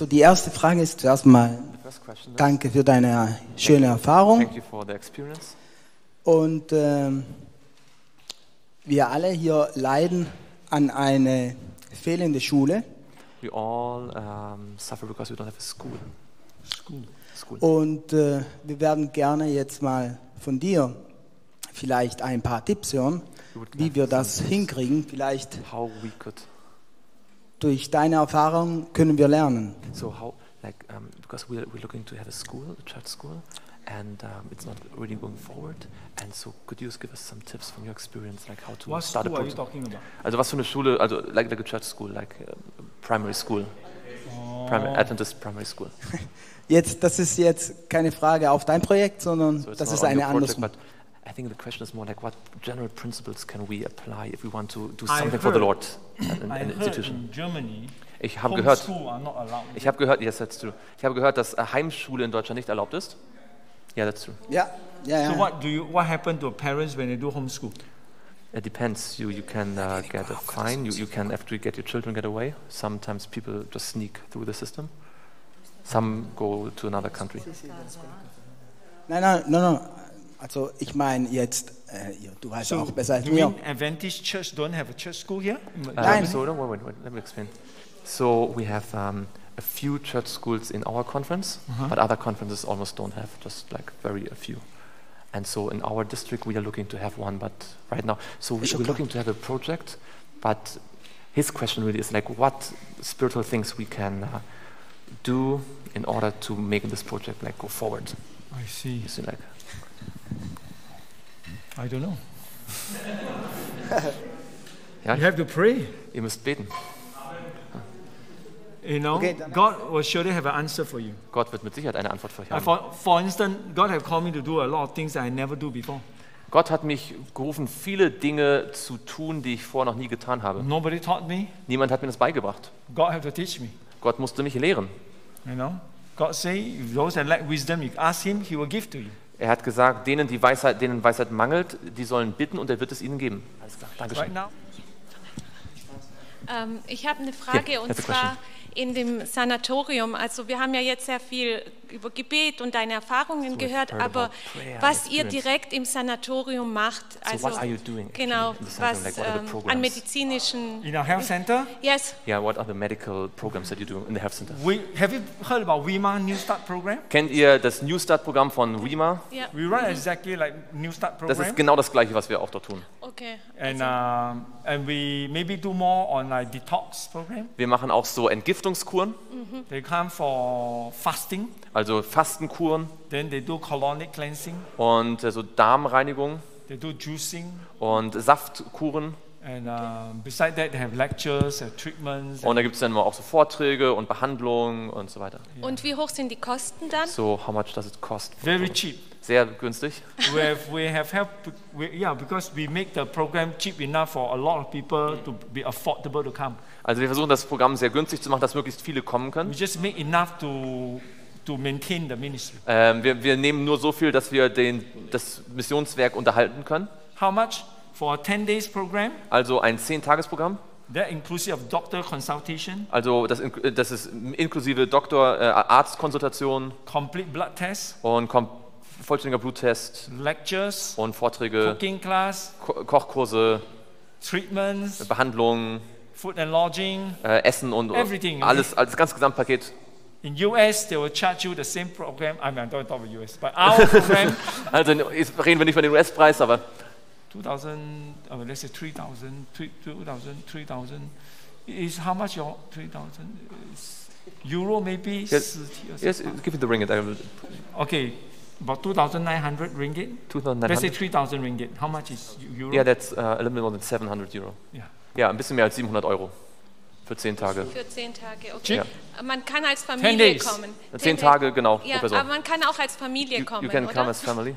Also die erste Frage ist zuerst mal The first question is, danke für deine schöne Erfahrung. thank you for the experience. Und ähm, wir alle hier leiden an eine fehlende Schule. We all um, suffer because we don't have a school. School. School. Und äh, wir werden gerne jetzt mal von dir vielleicht ein paar Tipps hören, We would wie wir das hinkriegen. Vielleicht How we could. Durch deine Erfahrung können wir lernen. So how like um, because we're we're looking to have a school, a church school, and um, it's not really going forward. And so could you just give us some tips from your experience, like how to What start a about? Also was für eine Schule, also like, like a church school, like uh, primary school, primary, Adventist primary school. Jetzt, das ist jetzt keine Frage auf dein Projekt, sondern So das ist eine but I think the question is more like what general principles can we apply if we want to do I something for the heard- Lord in I an heard institution. in Germany, Ich habe gehört, homeschool are not allowed. ich habe gehört, yes, that's true. Ich habe gehört, dass äh, Heimschule in Deutschland nicht erlaubt ist. Yeah, that's true. Yeah, ja, So what do you? What happened to parents when they do homeschool? It depends. You you can uh, get a fine. You you can after you get your children get away. Sometimes people just sneak through the system. Some go to another country. No, no, no, nein. Also ich meine jetzt, äh, ihr- du weißt auch besser als you mir. Adventist Church don't have a church school here? Uh, Nein. So wait, wait, wait, let me explain. So we have um, a few church schools in our conference, but other conferences almost don't have. Just like very a few. And so in our district we are looking to have one, but right now, so we, we're looking to have a project. But his question really is like, what spiritual things we can uh, do in order to make this project like go forward? I see. You see, like I don't know. Ja. You have to pray. ihr müsst beten. You know, Okay, God will surely have an answer for you. Gott wird mit Sicherheit eine Antwort für euch haben. for, for instance, God have called me to do a lot of things that I never do before. Gott hat mich gerufen, viele Dinge zu tun, die ich vorher noch nie getan habe. Nobody taught me. Niemand hat mir das beigebracht. God have to teach me. Gott musste mich lehren. You know, God say, if those that lack wisdom, you ask Him, He will give to you. Er hat gesagt, denen, die Weisheit, denen Weisheit mangelt, die sollen bitten und er wird es ihnen geben. Alles klar, Dankeschön. Ähm, ich habe eine Frage Ja, und zwar in dem Sanatorium. Also wir haben ja jetzt sehr viel über Gebet und deine Erfahrungen we've gehört, heard aber was ihr direkt im Sanatorium macht, also doing actually genau, was Like, ähm, an medizinischen, in our health center, yes, Ja, what are the medical programs that you do in the health center? we have you heard about WIMA New Start program? Kennt ihr das New Start Programm von WIMA? ja, We run exactly like New Start Das program, ist genau das gleiche, was wir auch dort tun. okay. and Also, um, and we maybe do more on like detox program. Wir machen auch so Entgiftungskuren, They come for fasting, also Fastenkuren then they do colonic cleansing, und äh, so Darmreinigung they do juicing, und Saftkuren. and um, beside that they have lectures, uh, treatments. Und da gibt es dann mal auch so Vorträge und Behandlungen und so weiter. und wie hoch sind die Kosten dann? So, how much does it cost? Very cheap. Sehr günstig. we have we have helped. We, yeah, because we make the program cheap enough for a lot of people to be affordable to come. Also wir versuchen das Programm sehr günstig zu machen, dass möglichst viele kommen We können. just make enough to to maintain the ministry. Ähm, wir, wir nehmen nur so viel, dass wir den, das Missionswerk unterhalten können. How much for a 10 days program? Also ein 10-Tages-Programm. That inclusive of doctor consultation, Also das, das ist inklusive Doktor, äh, Arztkonsultation complete blood test, und kom vollständiger Bluttest lectures, und Vorträge, cooking class, Ko Kochkurse, treatments, Behandlungen, food and lodging. äh, Essen und Everything. alles, alles ganz Gesamtpaket. In US, they will charge you the same program. I mean, I don't talk about US, but our program, Also reden wir nicht von dem US-Preis, aber 2000, I let's say 3000, 2000, 3000 is how much your 3000 is euro maybe? Yes. yes, give me the ringgit. I will, Okay, about 2900 ringgit. 2,900. Let's say 2900. 3000 ringgit. How much is euro? Yeah, that's uh, a little bit more than 700 Euro. Yeah. Ja, ein bisschen mehr als 700 Euro für 10 Tage. Für zehn Tage, okay. Ja. Man kann als Familie kommen. 10 Ten Tage, genau, Ja, aber man kann auch als Familie You, kommen, you can oder? come as family.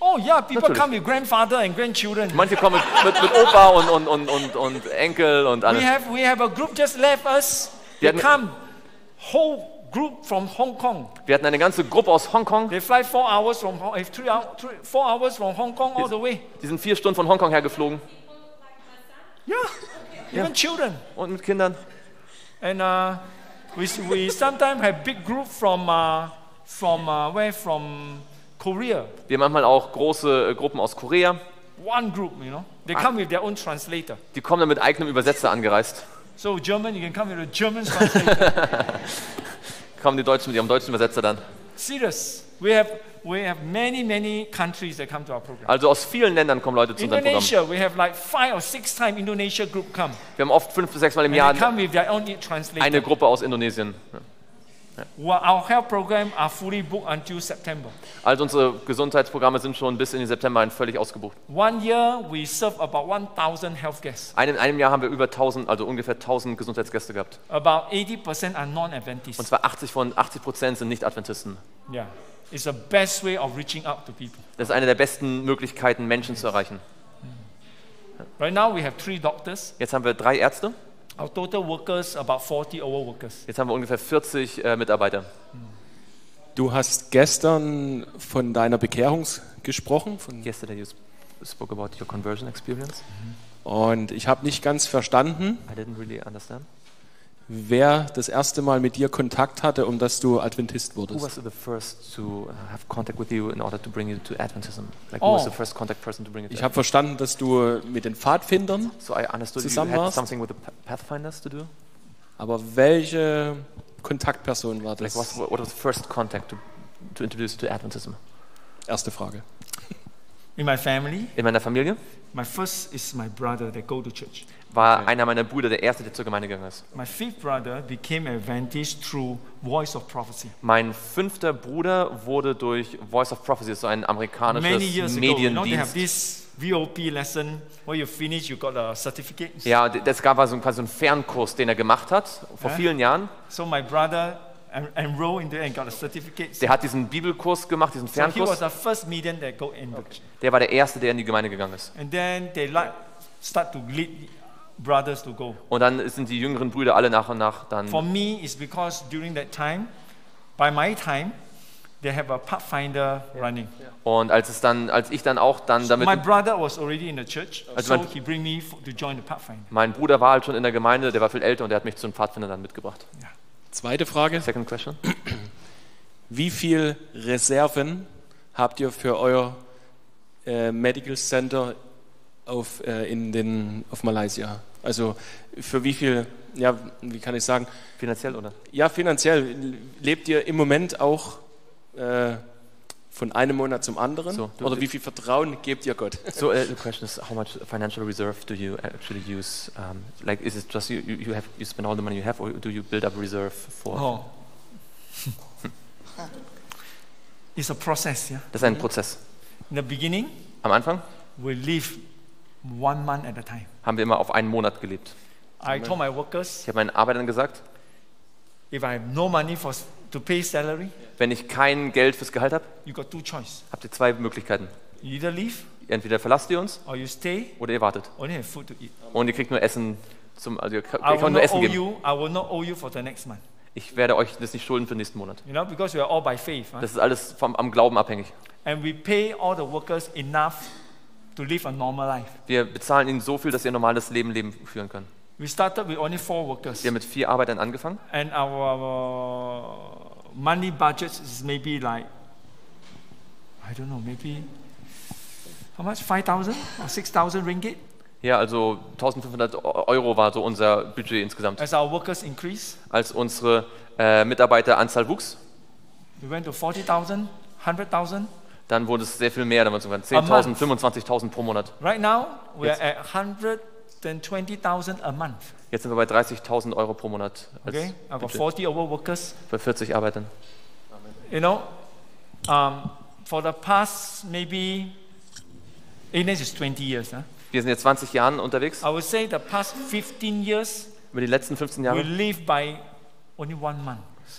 Oh yeah, people Natürlich. come with grandfather and grandchildren. Manche kommen mit, mit, mit Opa und, und, und, und, und Enkel und We alles. have we have a group just left us. Wir They hatten- come, whole group from Hong Kong. Wir hatten eine ganze Gruppe aus Hongkong. They fly four hours from Hong, eh, three, three, four hours from Hong Kong all the way. Die sind vier Stunden von Hongkong her geflogen Even children. und mit Kindern. And uh, We, we sometimes have big group from, uh, from uh, where? From Korea. Wir haben manchmal auch große äh, Gruppen aus Korea. One group, you know. They come with their own translator. Die kommen dann mit eigenem Übersetzer angereist. So German, you can come with a German translator. Kommen die Deutschen mit ihrem deutschen Übersetzer dann. Serious. We have, we have many, many countries that come to our program. Also aus vielen Ländern kommen Leute zu unserem Programm. Indonesia, we have like five or six times Indonesia group come. Wir haben oft fünf bis sechs Mal im And Jahr they come with their own translator. eine Gruppe aus Indonesien. Well, Also unsere Gesundheitsprogramme sind schon bis in den September hin völlig ausgebucht. One year, we serve about 1,000 health guests. Ein, in einem Jahr haben wir über 1000, also ungefähr 1000 Gesundheitsgäste gehabt. About 80% are Und non-Adventists. zwar 80 von 80 Prozent sind Nicht-Adventisten. Yeah. It's the best way of reaching out to people. Das ist eine der besten Möglichkeiten, Menschen zu erreichen. Right now, we have three doctors. Jetzt haben wir drei Ärzte, Our total workers, about 40 over workers. jetzt haben wir ungefähr 40 äh, Mitarbeiter. Du hast gestern von deiner Bekehrung gesprochen von, Yesterday you sp- spoke about your conversion experience. und ich habe nicht ganz verstanden, I didn't really understand. Wer das erste Mal mit dir Kontakt hatte, um dass du Adventist Who wurdest. was the first to uh, have contact with you in order to bring you to Adventism? Like who was Oh. the first contact person to bring you to Ich habe verstanden, dass du mit den Pfadfindern, So I understood you zusammen had warst? something with the Pa- Pathfinders to do. aber welche Kontaktperson war Like das? what, was the first contact to, to introduce you to Adventism? Erste Frage. In my family, In meiner Familie my first is my brother that go to church. War einer meiner Brüder der erste, der zur Gemeinde gegangen ist. My fifth brother became Adventist through Voice of Prophecy. Mein fünfter Bruder wurde durch Voice of Prophecy, so ein amerikanisches Mediendienst. VOP lesson where you finish, you got a certificate. Ja, das gab also quasi so einen Fernkurs, den er gemacht hat vor vielen Jahren. So my brother en- enrolled in there and got a certificate. Der hat diesen Bibelkurs gemacht, diesen So he was Fernkurs. the first medium that go in. Der war der erste, der in die Gemeinde gegangen ist. And then they like start to lead brothers to go. Und dann sind die jüngeren Brüder alle nach und nach dann. For me, it's because during that time, by my time, they have a pathfinder running. Und als es dann, als ich dann auch dann damit, My brother was already in the church, Also so mein- he bring me to join the pathfinder. mein Bruder war halt schon in der Gemeinde, der war viel älter und der hat mich zu den Pfadfindern dann mitgebracht. Zweite Frage. Second question. Wie viel Reserven habt ihr für euer äh, Medical Center auf, äh, in den, auf Malaysia? Also für wie viel, ja, wie kann ich sagen, Finanziell oder? ja, finanziell lebt ihr im Moment auch äh, von einem Monat zum anderen? So, du- Oder wie viel Vertrauen gebt ihr Gott? So uh, the question is, how much financial reserve do you actually use? Um, like, is it just you, you, you have you spend all the money you have, or do you build up reserve for? Oh. it's a process, yeah. Das ist ein Prozess. In the beginning, Am Anfang we live one month at a time. haben wir immer auf einen Monat gelebt. I told my workers, Ich habe meinen Arbeitern gesagt, if I have no money for to pay salary, wenn ich kein Geld fürs Gehalt habe, habt ihr zwei Möglichkeiten. You either leave Entweder verlasst ihr uns or you stay, oder ihr wartet. only have food to eat. Und ihr kriegt nur Essen zum, also ihr kriegt I will nur Essen geben. you. I will not owe you for the next month. Ich werde euch das nicht schulden für den nächsten Monat. You know, because we are all by faith, huh? Das ist alles vom, am Glauben abhängig. and we pay all the workers enough to live a normal life. Wir bezahlen ihnen so viel, dass sie ein normales Leben, Leben führen können. We started with only four workers, Wir haben mit vier Arbeitern angefangen and our monthly budget is maybe like I don't know, maybe how much? Five thousand or six thousand ringgit. Ja, also 1500 Euro war so unser Budget insgesamt. As our workers increase, Als unsere äh, Mitarbeiteranzahl wuchs, we went to forty thousand, hundred thousand. Dann wurde es sehr viel mehr, dann waren es sogar A 10.000, month. 25.000 pro Monat. Right now, we Yes. are at hundred and twenty thousand a month. Jetzt sind wir bei 30.000 Euro pro Monat Okay, I've got Budget. forty over workers. bei 40 Arbeitern. You know, um, for the past maybe, Ines is 20 years. Huh? Wir sind jetzt 20 Jahren unterwegs. I would say the past 15 years, Über die letzten 15 we Jahre, live by only one month.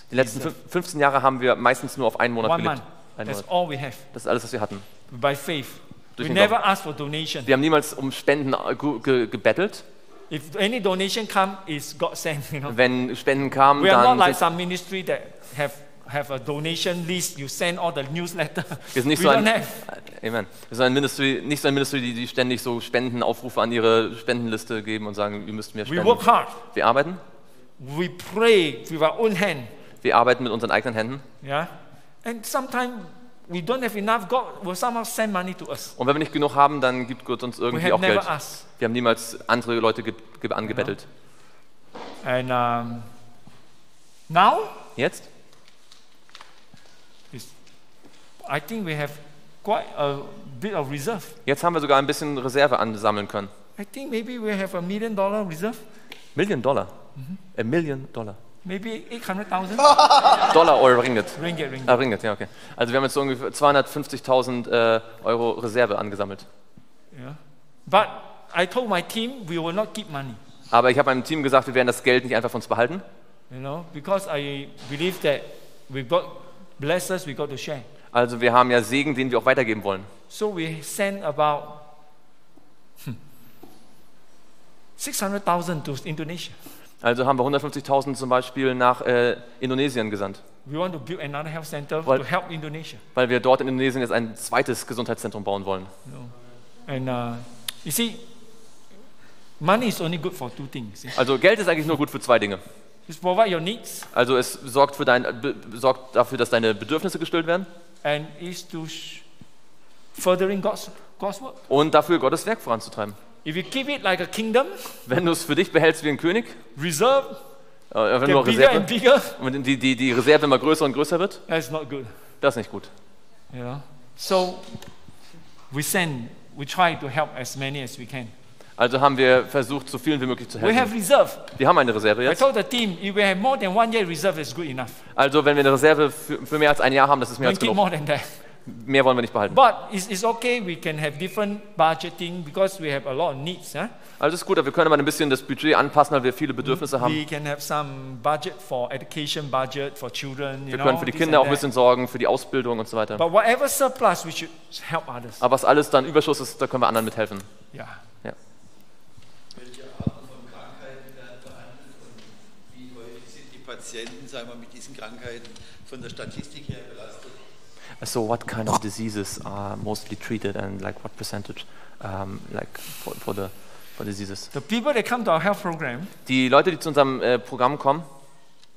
die letzten fün- 15 Jahre haben wir meistens nur auf einen Monat One gelebt. month. That's all we have Das ist alles, was wir hatten. by faith. Durch We den never ask for donation. Wir haben niemals um Spenden äh, ge ge gebettelt. If any donation come, it's God sent. You know, Wenn Spenden kamen, we are not dann like sind, some ministry that have have a donation list. You send all the newsletter. wir sind nicht we so don't ein, have. Amen. Wir sind ein Ministry, nicht so ein Ministry, die, die ständig so Spendenaufrufe an ihre Spendenliste geben und sagen, ihr müsst mehr We spenden. work hard. Wir arbeiten, We pray with our own hand. Wir arbeiten mit unseren eigenen Händen. Yeah? And sometimes we don't have enough. God will somehow send money to us. Und wenn wir nicht genug haben, dann gibt Gott uns We irgendwie have auch Geld. never asked. Wir haben niemals andere Leute ge ge angebettelt. And um, now, Jetzt? I think we have quite a bit of reserve. Jetzt haben wir sogar ein bisschen Reserve ansammeln können. I think maybe we have a million dollar reserve. Million Dollar. A Million Dollar. Maybe 800,000 Dollar oder Ringgit? ringgit, ringgit. Ah, Ringgit, ja, okay. Also wir haben jetzt so ungefähr 250.000 äh, Euro Reserve angesammelt. Yeah. But I told my team we will not keep money. Aber ich habe meinem Team gesagt, wir werden das Geld nicht einfach von uns behalten, You know, because I believe that we got bless us, we got to share. Also wir haben ja Segen, den wir auch weitergeben wollen. So we sent about hmm, 600,000 to Indonesia. Also haben wir 150.000 zum Beispiel nach äh, Indonesien gesandt, We want to build another health center Well- to help Indonesia. weil wir dort in Indonesien jetzt ein zweites Gesundheitszentrum bauen wollen. And uh, you see, money is only good for two things. yeah. Also Geld ist eigentlich nur gut für zwei Dinge. Also es sorgt, für dein, be, sorgt dafür, dass deine Bedürfnisse gestillt werden and is to furthering God's, God's work. und dafür Gottes Werk voranzutreiben. If you keep it like a kingdom, Wenn du es für dich behältst wie ein König, reserve, äh, wenn get nur bigger and Reserve, bigger, und die, die, die Reserve immer größer und größer wird, that's not good. das ist nicht gut. You know. So we send, we try to help as many as we can. Also haben wir versucht, so vielen wie möglich zu We have helfen. reserve. Wir haben eine Reserve I jetzt. told the team, if we have more than one year reserve, it's good enough. Also wenn wir eine Reserve für, für mehr als ein Jahr haben, das ist mehr Don't als genug. more than that. Mehr wollen wir nicht behalten. But it's, it's okay, we can have different budgeting because we have a lot of needs. Huh? Also ist gut, aber wir können aber ein bisschen das Budget anpassen, weil wir viele Bedürfnisse haben. We can have some budget for education budget for children. You Wir können für die Kinder auch and ein bisschen sorgen, für die Ausbildung und so weiter. But whatever surplus, we should help others. Aber was alles dann Überschuss ist, da können wir anderen mithelfen. Yeah. Ja. Welche Arten von Krankheiten werden behandelt und wie häufig sind die Patienten, sagen wir, mit diesen Krankheiten von der Statistik her belastet? So what kind of diseases are mostly treated and like what percentage um, like for, for the for diseases? The people that come to our health program, Die Leute, die zu unserem äh, Programm kommen,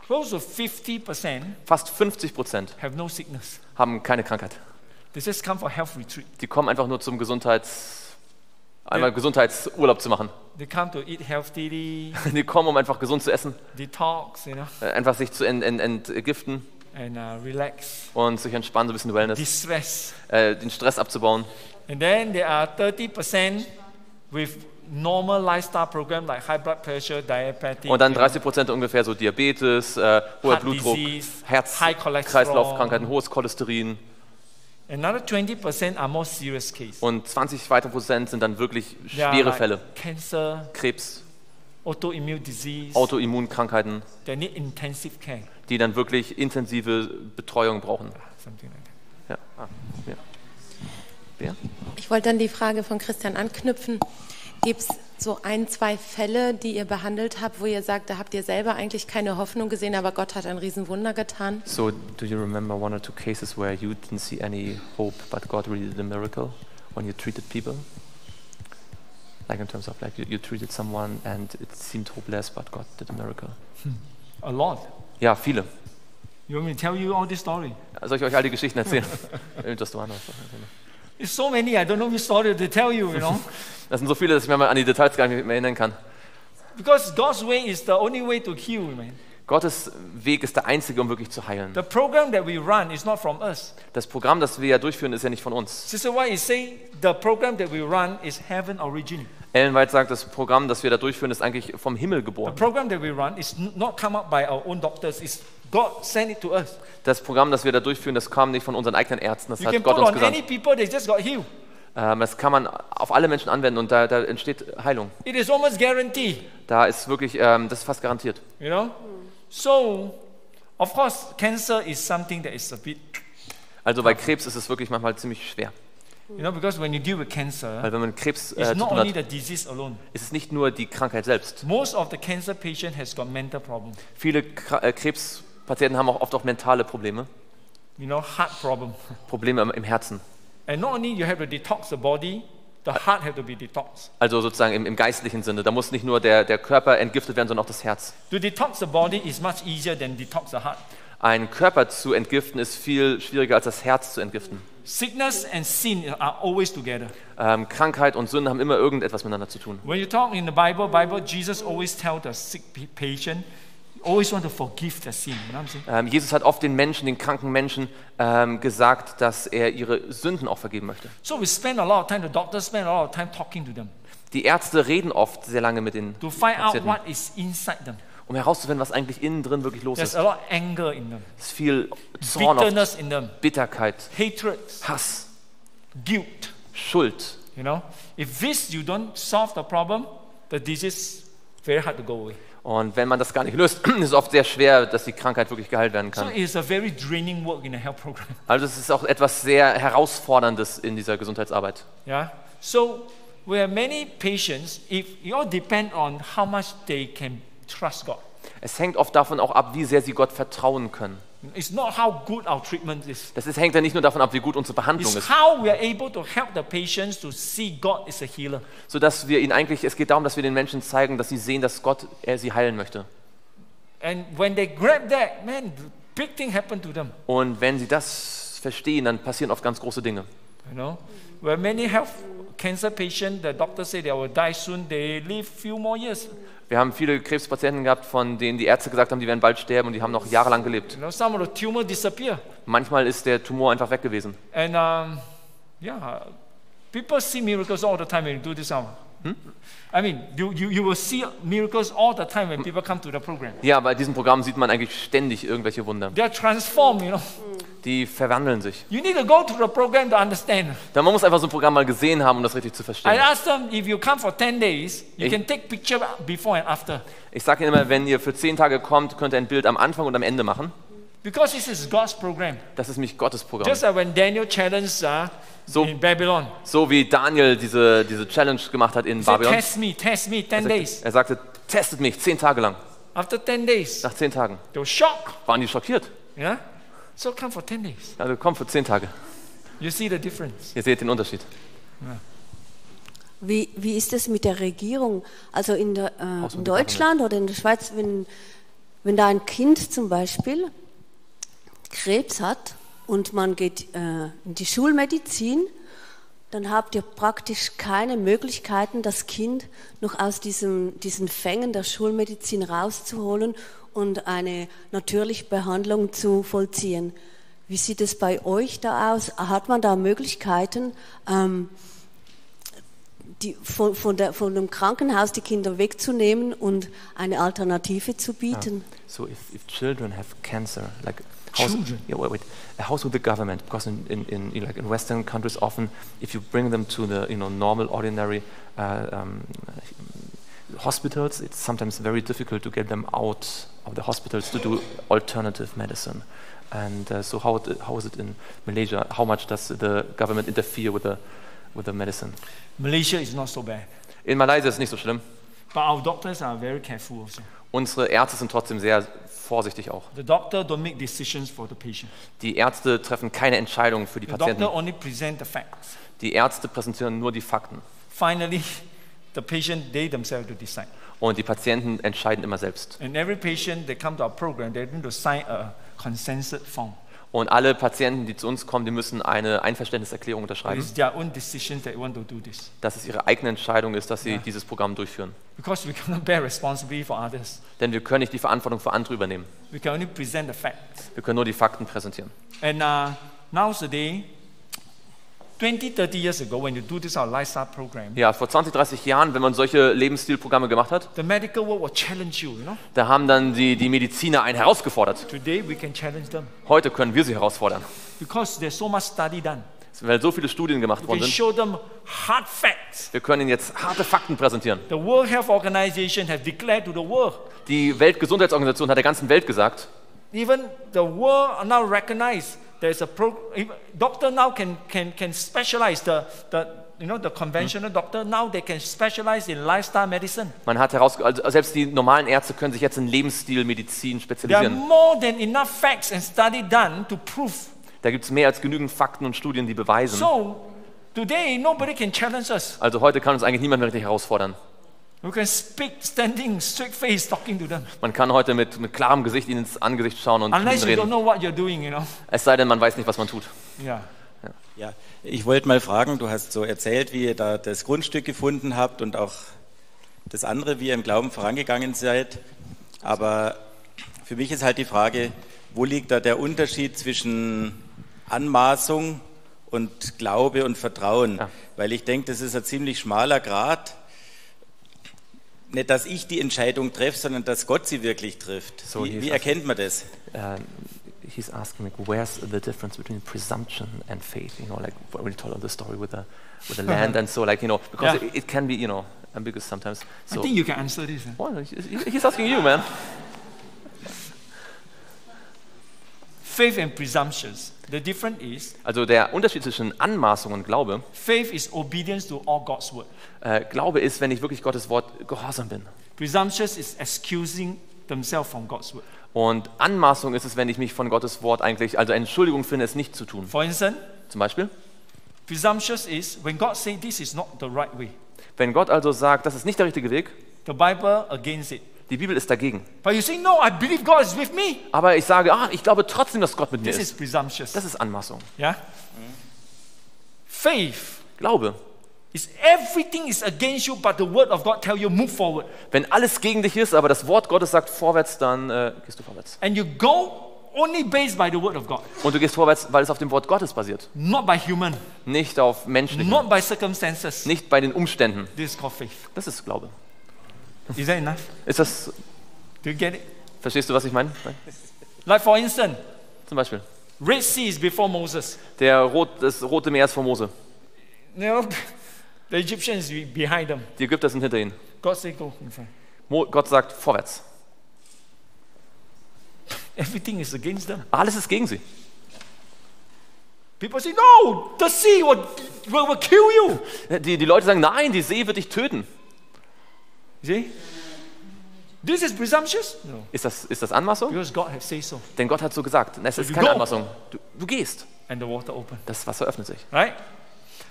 close to 50% fast 50 Prozent have no sickness. haben keine Krankheit. They just come for health retreat. Die kommen einfach nur zum Gesundheits einmal Gesundheitsurlaub zu machen. They come to eat healthily, Die kommen, um einfach gesund zu essen, detox, you know, äh, einfach sich zu ent, ent, entgiften and uh, relax, und sich entspannen, so ein bisschen Wellness, distress. äh, den Stress abzubauen. And then there are 30% with normal lifestyle program like high blood pressure, diabetes, Und dann you know, 30 Prozent ungefähr so Diabetes, äh, hoher Blutdruck, disease, Herz. Kreislaufkrankheiten, hohes Cholesterin. Another 20% are more serious cases. Und 20 weitere Prozent sind dann wirklich schwere like Fälle. Cancer, Krebs, autoimmune disease. Autoimmunkrankheiten, they need intensive care. die dann wirklich intensive Betreuung brauchen. Something like that. Ja. Ah, ja. Wer? Ich wollte dann die Frage von Christian anknüpfen. Gibt es so ein, zwei Fälle, die ihr behandelt habt, wo ihr sagt, da habt ihr selber eigentlich keine Hoffnung gesehen, aber Gott hat ein Riesenwunder getan? So, do you remember one or two cases where you didn't see any hope, but God really did a miracle when you treated people? Like in terms of like you, you treated someone and it seemed hopeless, but God did a miracle. A lot. Ja, viele. You want me to tell you all this story? Soll ich euch all die Geschichten erzählen? Just one. It's so many, I don't know which story to tell you, you know. Das sind so viele, dass ich mir an die Details gar nicht mehr erinnern kann. because God's way is the only way to heal, man. Gottes Weg ist der einzige, um wirklich zu heilen. Das Programm, das wir ja durchführen, ist ja nicht von uns. Sister White is saying the program that we run is heaven originally. Ellen White sagt, das Programm, das wir da durchführen, ist eigentlich vom Himmel The geboren. program that we run is n- not come up by our own doctors. It's God sent it to us. Das Programm, das wir da durchführen, das kam nicht von unseren eigenen Ärzten, das You hat Gott uns on any gesandt. people, they just got healed. Ähm, das kann man auf alle Menschen anwenden und da, da entsteht Heilung. It is almost guaranteed. Da ist wirklich, ähm, das ist fast garantiert. You know? So, of course, cancer is something that is a bit, Also bei Krebs ist es wirklich manchmal ziemlich schwer. you know, because when you deal with cancer, Weil wenn man Krebs äh, it's zu not tun only hat, disease alone. ist es nicht nur die Krankheit selbst. Most of the cancer patient has got mental problem. Viele Kra äh, Krebspatienten haben auch oft auch mentale Probleme, You know, heart problem. Probleme im, im Herzen. And not only you have to detox the body, The heart have to be detoxed. Also sozusagen im, im geistlichen Sinne. Da muss nicht nur der, der Körper entgiftet werden, sondern auch das Herz. To detox the body is much easier than detox the heart. Einen Körper zu entgiften ist viel schwieriger als das Herz zu entgiften. Sickness and sin are always together. Ähm, Krankheit und Sünde haben immer irgendetwas miteinander zu tun. When you talk in the Bible, Bible, Jesus always tell the sick patient, always want to forgive the sin. You know what I'm saying? Ähm, Jesus hat oft den Menschen, den kranken Menschen ähm, gesagt, dass er ihre Sünden auch vergeben möchte. So we spend a lot of time, the doctors spend a lot of time talking to them Die Ärzte reden oft sehr lange mit den to find out Patienten, what is inside them. um herauszufinden, was eigentlich innen drin wirklich los There's ist. a lot of anger in them, Es ist viel Zorn, oft, bitterness in them, Bitterkeit, hatred, Hass, guilt. Schuld. You know, if this you don't solve the problem, the disease very hard to go away. Und wenn man das gar nicht löst, ist es oft sehr schwer, dass die Krankheit wirklich geheilt werden kann. it's a very draining work in a health program. Also es ist auch etwas sehr Herausforderndes in dieser Gesundheitsarbeit. Yeah. So we have many patients. If you all depend on how much they can trust God. Es hängt oft davon auch ab, wie sehr sie Gott vertrauen können. It's not how good our treatment is. Das ist, hängt ja nicht nur davon ab, wie gut unsere Behandlung It's ist, how we are able to help the patients to see God is a healer. sodass wir ihnen eigentlich, es geht darum, dass wir den Menschen zeigen, dass sie sehen, dass Gott er sie heilen möchte. And when they grab that, man, big thing happen to them. Und wenn sie das verstehen, dann passieren oft ganz große Dinge. You know, where many health cancer patients, the doctor say they will die soon. They live few more years. Wir haben viele Krebspatienten gehabt, von denen die Ärzte gesagt haben, die werden bald sterben und die haben noch jahrelang gelebt. You know, some of the tumor disappear. Manchmal ist der Tumor einfach weg gewesen. And um, yeah, people see miracles all the time when you do this. Um, I mean, you, you, you will see miracles all the time when people come to the program. Ja, bei diesem Programm sieht man eigentlich ständig irgendwelche Wunder. They are transformed, you know. Die verwandeln sich. You need to go to the program to understand. Da man muss einfach so ein Programm mal gesehen haben, um das richtig zu I verstehen. asked them, if you come for 10 days, you Ich- can take picture before and after. Ich sage Ihnen immer, wenn ihr für zehn Tage kommt, könnt ihr ein Bild am Anfang und am Ende machen. Because this is God's program. Das ist nämlich Gottes Programm. Just like when Daniel challenged uh, So- in Babylon. So wie Daniel diese, diese Challenge gemacht hat in He said, Babylon. test me, test me 10 Er days. sagte, er sagte, testet mich zehn Tage lang. After 10 days, Nach zehn Tagen they were shocked. waren die schockiert. Yeah? So come for 10 days. Also komm für zehn Tage. You see the difference. Ihr seht den Unterschied. Wie, wie ist es mit der Regierung? Also in, der, äh, in Deutschland oder in der Schweiz, wenn, wenn da ein Kind zum Beispiel Krebs hat und man geht äh, in die Schulmedizin, dann habt ihr praktisch keine Möglichkeiten, das Kind noch aus diesem, diesen Fängen der Schulmedizin rauszuholen und eine natürliche Behandlung zu vollziehen. Wie sieht es bei euch da aus? Hat man da Möglichkeiten, ähm, die, von, von, der, von dem Krankenhaus die Kinder wegzunehmen und eine Alternative zu bieten? So if, if children have cancer, like how's, Children? yeah, wait, wait, uh, how's with the government? Because in, in, in, in like in Western countries, often if you bring them to the you know normal, ordinary uh, um, hospitals, it's sometimes very difficult to get them out of the hospitals to do alternative medicine. And uh, so how, it, how is it in Malaysia? How much does the government interfere with the with the medicine? Malaysia is not so bad. In Malaysia ist es nicht so schlimm. But our doctors are very careful also. Unsere Ärzte sind trotzdem sehr vorsichtig auch. The doctor don't make decisions for the patient. Die Ärzte treffen keine Entscheidungen für die The Patienten. doctor only present the facts. Die Ärzte präsentieren nur die Fakten. Finally, the patient, they themselves to decide. Und die Patienten entscheiden immer selbst. And every patient, they come to our program, they need to sign a consensus form. Und alle Patienten, die zu uns kommen, die müssen eine Einverständniserklärung unterschreiben, It's their own decision that they want to do this. dass es ihre eigene Entscheidung ist, dass sie Ja. dieses Programm durchführen. Because we cannot bear responsibility for others. Denn wir können nicht die Verantwortung für andere übernehmen. We can only present the facts. Wir können nur die Fakten präsentieren. And uh, nowadays, 20, 30 years ago, when you do this our lifestyle program, Ja, vor 20, 30 Jahren, wenn man solche Lebensstilprogramme gemacht hat, the medical world will challenge you, you know. da haben dann die, die Mediziner einen herausgefordert. Today, we can challenge them Heute können wir sie herausfordern, because there's so much study done. weil so viele Studien gemacht We worden can sind. show them hard facts. Wir können ihnen jetzt harte Fakten präsentieren. The World Health Organization has declared to the world, Die Weltgesundheitsorganisation hat der ganzen Welt gesagt, even the world now recognize there's a pro, doctor now can, can, can specialize the, the you know the conventional doctor now they can specialize in lifestyle medicine. man hat heraus, also selbst die normalen Ärzte können sich jetzt in Lebensstilmedizin There are spezialisieren. more than enough facts and study done to prove. Da gibt es mehr als genügend Fakten und Studien, die beweisen. So Today, nobody can challenge us. Also heute kann uns eigentlich niemand mehr richtig herausfordern. Man kann heute mit, mit klarem Gesicht ihnen ins Angesicht schauen und Unless ihnen you don't reden. know what you're doing, you know. Es sei denn, man weiß nicht, was man tut. Yeah. Ja, ich wollte mal fragen, du hast so erzählt, wie ihr da das Grundstück gefunden habt und auch das andere, wie ihr im Glauben vorangegangen seid. Aber für mich ist halt die Frage, wo liegt da der Unterschied zwischen Anmaßung und Glaube und Vertrauen? Ja. Weil ich denke, das ist ein ziemlich schmaler Grad. Nicht, dass ich die Entscheidung treffe, sondern dass Gott sie wirklich trifft. So, wie, wie erkennt man das? Um, he's asking like, where's the difference between presumption and faith? You know, like when we told him the story with the with the land and so, like you know, because Yeah. it, it can be you know ambiguous sometimes. I So, think you can answer this. eh? Well, he- he's asking you, man. Faith and presumptions. The difference is Also der Unterschied zwischen Anmaßung und Glaube. faith is obedience to all God's word. Äh, Glaube ist, wenn ich wirklich Gottes Wort gehorsam bin. Presumptions is excusing themselves from God's word. Und Anmaßung ist es, wenn ich mich von Gottes Wort eigentlich, also Entschuldigung finde, es nicht zu tun. For instance, Zum Beispiel, presumptions is when God say this is not the right way. wenn Gott also sagt, das ist nicht der richtige Weg, The Bible against it. Die Bibel ist dagegen. But you say, no, I believe God is with me. Aber ich sage, ah, ich glaube trotzdem, dass Gott mit mir This is ist. presumptuous. Das ist Anmaßung. Yeah? Faith Glaube. is everything is against you, but the word of God tell you move forward. Wenn alles gegen dich ist, aber das Wort Gottes sagt vorwärts, dann äh, gehst du vorwärts. And you go only based by the word of God, Und du gehst vorwärts, weil es auf dem Wort Gottes basiert. not by human, Nicht auf menschlichen, not by circumstances. nicht bei den Umständen. This is called faith. Das ist Glaube. Is that enough? Ist das, Do you get it? verstehst du, was ich meine? Like for instance, Zum Beispiel, Red Sea is before Moses. der Rot, das Rote Meer ist vor Mose. You know, the Egyptians be- behind them. Die Ägypter sind hinter ihnen. God say go in front. Mo Gott sagt vorwärts. Everything is against them. Alles ist gegen sie. People say, no, the sea will, will, will kill you. Die, die Leute sagen, nein, die See wird dich töten. See? This is presumptuous? No. Ist das, ist das Anmaßung? Because God has said so. Denn Gott hat so gesagt. Es ist you keine go. Anmaßung. Du, du gehst. And the water opened. Das Wasser öffnet sich. Right?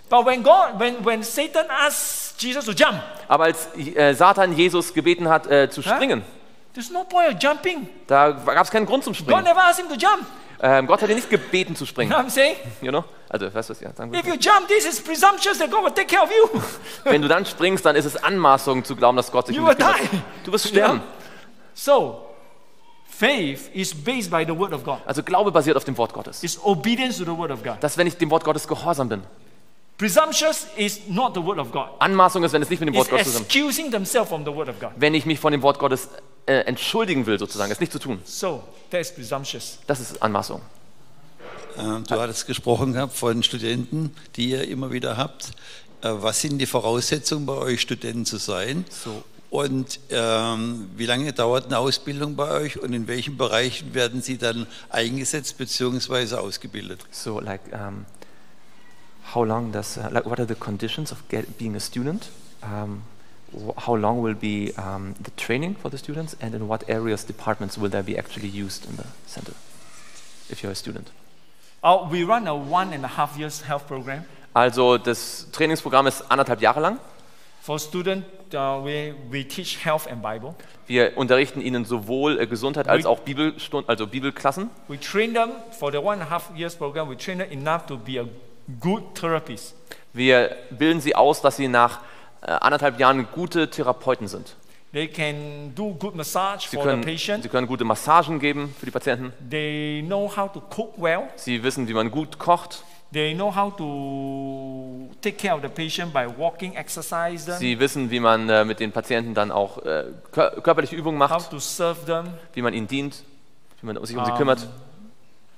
But when God, when, when Satan asked Jesus to jump, Aber als äh, Satan Jesus gebeten hat, äh, zu Hä? springen, there's no point of jumping. da gab es keinen Grund zum God Springen. never asked him to jump. Ähm, Gott hat ihn nicht gebeten zu You springen. know what I'm saying? You know? Also, weißt du was? Ja, sagen wir. If you jump, this is presumptuous that God will take care of you. Wenn du dann springst, dann ist es Anmaßung zu glauben, dass Gott sich You um dich will kümmert. Du wirst sterben. So, faith is based by the word of God. Also Glaube basiert auf dem Wort Gottes. It's obedience to the word of God. Dass wenn ich dem Wort Gottes gehorsam bin. Presumptuous is not the word of God. Anmaßung ist, wenn es nicht mit dem It's Wort Gottes zusammen. excusing themselves from the word of God. Wenn ich mich von dem Wort Gottes äh, entschuldigen will, sozusagen, es nicht zu tun. So, that is presumptuous. Das ist Anmaßung. Ähm, Du hattest gesprochen gehabt von Studenten, die ihr immer wieder habt. Äh, Was sind die Voraussetzungen bei euch, Studenten zu sein? Und ähm, wie lange dauert eine Ausbildung bei euch und in welchen Bereichen werden sie dann eingesetzt bzw. ausgebildet? So, like, um, how long does, uh, like, what are the conditions of get, being a student? Um, how long will be um, the training for the students, and in what areas, departments will there be actually used in the center? If you're a student. Uh, we run a one and a half years health program. Also, das Trainingsprogramm ist anderthalb Jahre lang. For students, uh, we, we teach health and Bible. Wir unterrichten ihnen sowohl äh, Gesundheit als We- auch Bibelstunden, also Bibelklassen. We train them for the one and a half years program. We train them enough to be a good therapist. Wir bilden sie aus, dass sie nach äh, anderthalb Jahren gute Therapeuten sind. They can do good massage Sie for the können, patient. sie können gute Massagen geben für die Patienten. They know how to cook well. Sie wissen, wie man gut kocht. They know how to take care of the patient by walking, exercise them, Sie wissen, wie man äh, mit den Patienten dann auch äh, kör körperliche Übungen how macht, to serve them. wie man ihnen dient, wie man sich um sie Um, kümmert.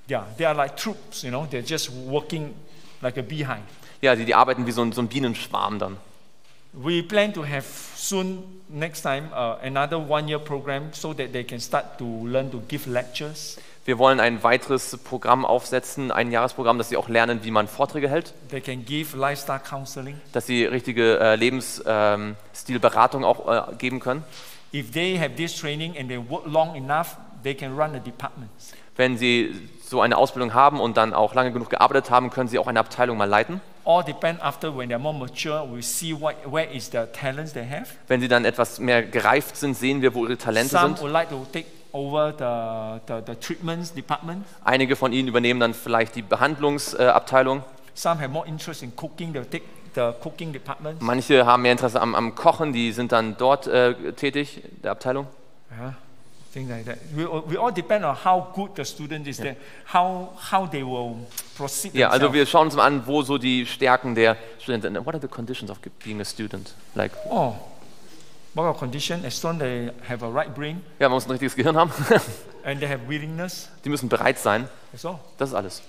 Yeah, they are like troops, you know. They're just working like a beehive. Ja, die, die arbeiten wie so ein, so ein Bienenschwarm dann. We plan to have soon next time uh, another one-year program so that they can start to learn to give lectures. Wir wollen ein weiteres Programm aufsetzen, ein Jahresprogramm, dass sie auch lernen, wie man Vorträge hält, They can give lifestyle counseling. dass sie richtige äh, Lebensstilberatung auch äh, geben können. If they have this training and they work long enough, they can run a department. Wenn Sie so eine Ausbildung haben und dann auch lange genug gearbeitet haben, können Sie auch eine Abteilung mal leiten. Wenn Sie dann etwas mehr gereift sind, sehen wir, wo Ihre Talente Some sind. like the, the, the. Einige von Ihnen übernehmen dann vielleicht die Behandlungsabteilung. Some have more interest in. Manche haben mehr Interesse am, am Kochen, die sind dann dort äh, tätig, der Abteilung. Yeah, things like that. We, we all depend on how good the student is there, how, how they will proceed Ja, also wir schauen uns mal an, wo so die Stärken der Studenten sind. What are the conditions of being a student? Like, Oh, what are condition? As long as they have a right brain ja, man muss ein richtiges Gehirn haben. and they have willingness, die müssen bereit sein. that's all. Das ist alles.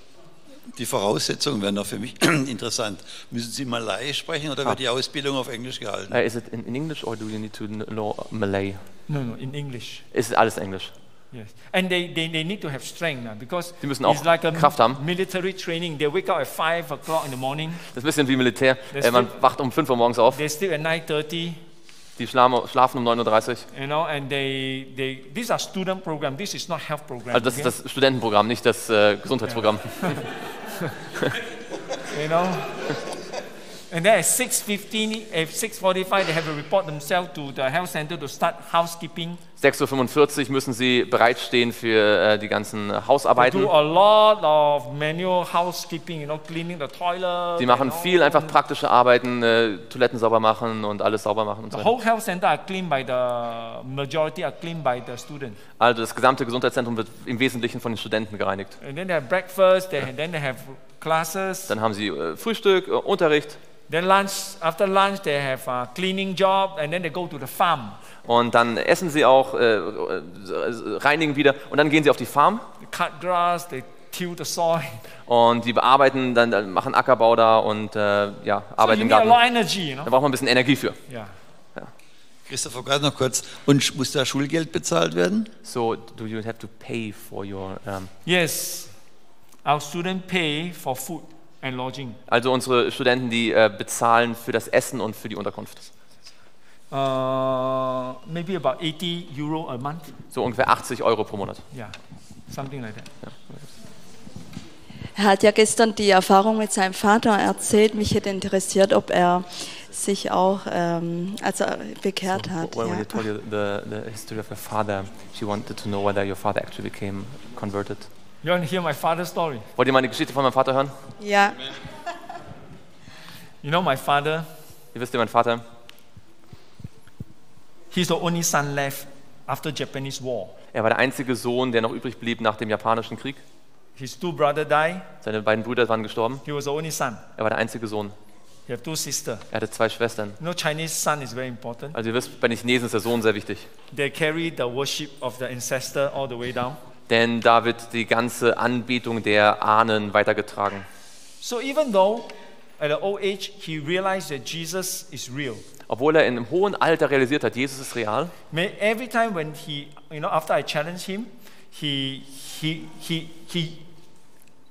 Die Voraussetzungen wären doch für mich interessant. Müssen Sie Malay sprechen oder wird die Ausbildung auf Englisch gehalten? Uh, is it in, in English or do you need to know Malay? No, no, in English. Ist alles Englisch. Yes. And they, they, they need to have strength now because Die müssen it's auch like a Kraft haben. military training. They wake up at 5 o'clock in the morning. Das ist ein bisschen wie Militär. Äh, man wacht um 5 Uhr morgens auf. They sleep at 9.30, Die schlafen, um 9.30 Uhr. you know, and they, they, these are student program. This is not health program. Also das okay? ist das Studentenprogramm, nicht das äh, Gesundheitsprogramm. you know. And then at 6.15, at 6.45, they have to report themselves to the health center to start housekeeping. 6.45 Uhr müssen sie bereitstehen für äh, die ganzen They Hausarbeiten. do a lot of manual housekeeping, you know, cleaning the toilet. Die machen viel einfach praktische Arbeiten, äh, Toiletten sauber machen und alles sauber machen und The so. whole health center are cleaned by the majority are cleaned by the student. Also das gesamte Gesundheitszentrum wird im Wesentlichen von den Studenten gereinigt. And then they have breakfast, they, then they have classes. Dann haben sie äh, Frühstück, äh, Unterricht Then lunch, after lunch they have a cleaning job and then they go to the farm. und dann essen sie auch, äh, äh, reinigen wieder und dann gehen sie auf die Farm They cut grass, they till the soil. und die bearbeiten, dann, dann machen Ackerbau da und äh, ja, So arbeiten you im Garten. energy, you Da know. braucht man ein bisschen Energie für. Yeah. Christopher, gerade noch kurz. Und muss da Schulgeld bezahlt werden? So, do you have to pay for your... Um, Yes, our student pay for food and lodging. also unsere Studenten, die äh, bezahlen für das Essen und für die Unterkunft. Uh, maybe about 80 euro a month. So ungefähr 80 Euro pro Monat. Yeah, something like that. Er hat ja gestern die Erfahrung mit seinem Vater erzählt. Mich hätte interessiert, ob er sich auch ähm, also bekehrt hat. When, when ja. you told you the, the history of your father, she wanted to know whether your father actually became converted. You want to hear my father's story? Wollt ihr mal die Geschichte von meinem Vater hören? ja, You know, my father, Ihr wisst ja, mein Vater, he's the only son left after Japanese war. er war der einzige Sohn, der noch übrig blieb nach dem japanischen Krieg. His two brother died. Seine beiden Brüder waren gestorben. He was the only son. Er war der einzige Sohn. He have two sisters. Er hatte zwei Schwestern. You know, Chinese son is very important. Also ihr wisst, bei den Chinesen ist der Sohn sehr wichtig. They carry the worship of the ancestor all the way down. Denn da wird die ganze Anbetung der Ahnen weitergetragen. So even though at an old age he realized that Jesus is real, Obwohl er in einem hohen Alter realisiert hat, Jesus ist real, may, every time when he, you know, after I challenged him, he, he, he, he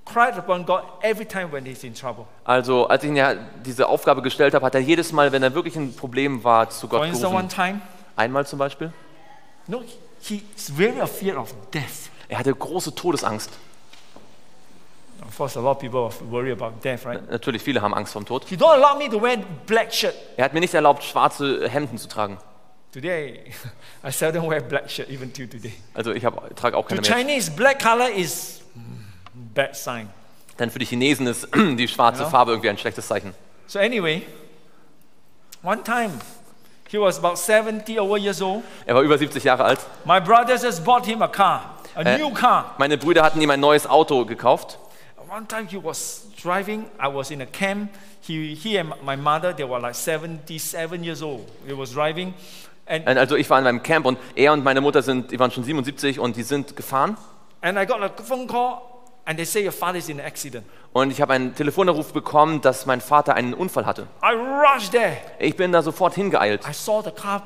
cried upon God every time when he's in trouble. also als ich ihm ja diese Aufgabe gestellt habe, hat er jedes Mal, wenn er wirklich ein Problem war, zu For Gott one gerufen. time, Einmal zum Beispiel, no, he's really afraid of death. Er hatte große Todesangst. Of course, a lot of people are worried about death, right? Natürlich, viele haben Angst vor dem Tod. He don't allow me to wear black shirt. Er hat mir nicht erlaubt, schwarze Hemden zu tragen. Today, I seldom wear black shirt even till today. Also ich hab, trage auch To keine mehr. Chinese, black color is bad sign. Denn für die Chinesen ist die schwarze Ja. Farbe irgendwie ein schlechtes Zeichen. So anyway, one time, he was about 70 over years old. Er war über 70 Jahre alt. My brothers just bought him a car, Äh. Meine Brüder hatten ihm ein neues Auto gekauft. One time he was driving, I was in a camp. He, he and my mother, they were like 77 years old. They was driving. And, Also ich war in meinem Camp und er und meine Mutter sind, die waren schon 77 und die sind gefahren. and I got a phone call, and they say your father is in an accident. Und ich habe einen Telefonanruf bekommen, dass mein Vater einen Unfall hatte. I rushed there. Ich bin da sofort hingeeilt. I saw the car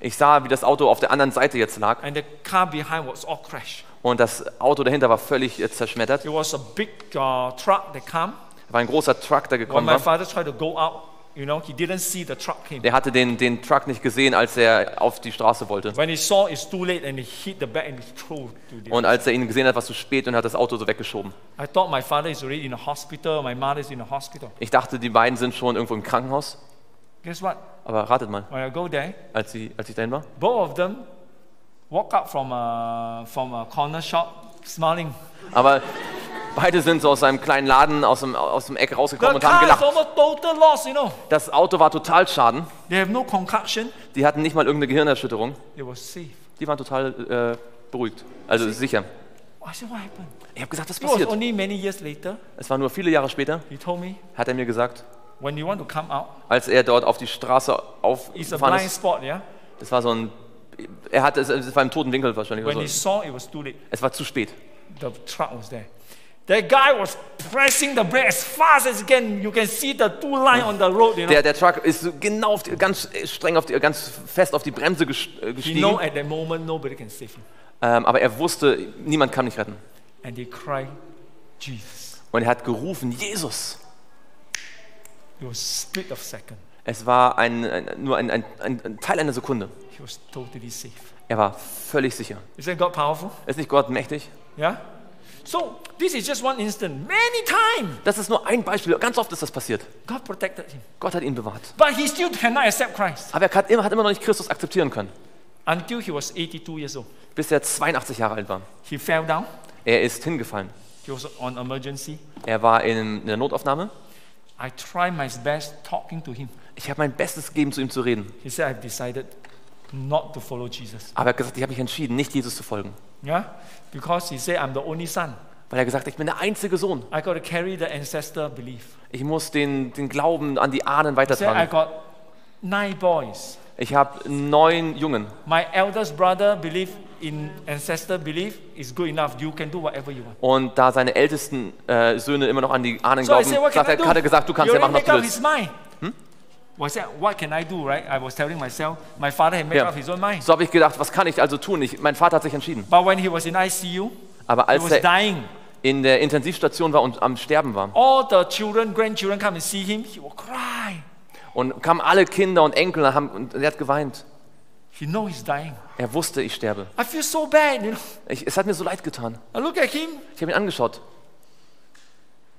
Ich sah, wie das Auto auf der anderen Seite jetzt lag and the car behind was all crashed. und das Auto dahinter war völlig äh, zerschmettert. It was a big uh, truck that came. War ein großer Truck, der When gekommen my war. father tried to go out, you know, he didn't see the truck came. Der hatte den, den Truck nicht gesehen, als er auf die Straße wollte. When he saw it's too late and he hit the back and he threw to the Und als er ihn gesehen hat, war es zu spät und hat das Auto so weggeschoben. I thought my father is already in a hospital, my mother is in a hospital. Ich dachte, die beiden sind schon irgendwo im Krankenhaus. Guess what? Aber ratet mal, When I go there, als, sie, als ich dahin war. both of them walk up from a, from a corner shop smiling. Aber beide sind so aus einem kleinen Laden aus dem, aus dem Eck The rausgekommen und haben gelacht. total loss, you know. Das Auto war total schaden. They have no concussion. Die hatten nicht mal irgendeine Gehirnerschütterung. They were safe. Die waren total äh, beruhigt. Also sicher. I said, what happened? Ich habe gesagt, was It was passiert? only many years later, Es war nur viele Jahre später, he told me, hat er mir gesagt, when you want to come out, als er dort auf die Straße aufgefahren ist. spot, yeah? Das war so ein. Er hatte es, es war im toten Winkel wahrscheinlich. When Oder he so. saw it was too late, Es war zu spät. the truck was there. That guy was pressing the brake as fast as he can. You can see the two line on the road, you know. Der, der Truck ist so genau auf die, ganz streng auf die, ganz fest auf die Bremse äh, He gestiegen. know at that moment nobody can save him. Ähm, aber er wusste, niemand kann mich retten. And they cried, Jesus. Und er hat gerufen, Jesus. Es war ein, ein, nur ein, ein, ein Teil einer Sekunde. He was totally safe. Er war völlig sicher. Isn't God powerful? Ist nicht Gott mächtig? Yeah? So, this is just one instant. Many times, Das ist nur ein Beispiel. Ganz oft ist das passiert. God protected him. Gott hat ihn bewahrt. But he still cannot accept Christ Aber er hat immer, hat immer noch nicht Christus akzeptieren können, until he was 82 years old. bis er 82 Jahre alt war. He fell down. Er ist hingefallen. He was on emergency. Er war in der Notaufnahme. I tried my best talking to him. Ich habe mein Bestes gegeben, zu ihm zu reden. He said, I've decided not to follow Jesus. Aber er hat gesagt, ich habe mich entschieden, nicht Jesus zu folgen. Yeah? Because he said, I'm the only son. Weil er gesagt hat, ich bin der einzige Sohn. I got to carry the ancestor belief. Ich muss den, den Glauben an die Ahnen He said, I weitertragen. got nine boys. Ich habe neun Jungen. My eldest brother believe in ancestor belief is good enough. You can do whatever you want. Und da seine ältesten äh, Söhne immer noch an die Ahnen So I glauben, sagt I er, hat er gesagt, du kannst he ja machen, was du make up his willst. mind. Well, I said, what can I do, right? I was telling myself, my father had made Ja. up his own mind. So habe ich gedacht, was kann ich also tun? Ich, mein Vater hat sich entschieden. But when he was in ICU, Aber he als was er dying. in der Intensivstation war und am Sterben war All the children, grandchildren come and see him, he will cry. und kamen alle Kinder und Enkel und, haben, und er hat geweint. He know he's dying. Er wusste, ich sterbe. I feel so bad, you know. Ich, es hat mir so leid getan. I look at him, Ich habe ihn angeschaut.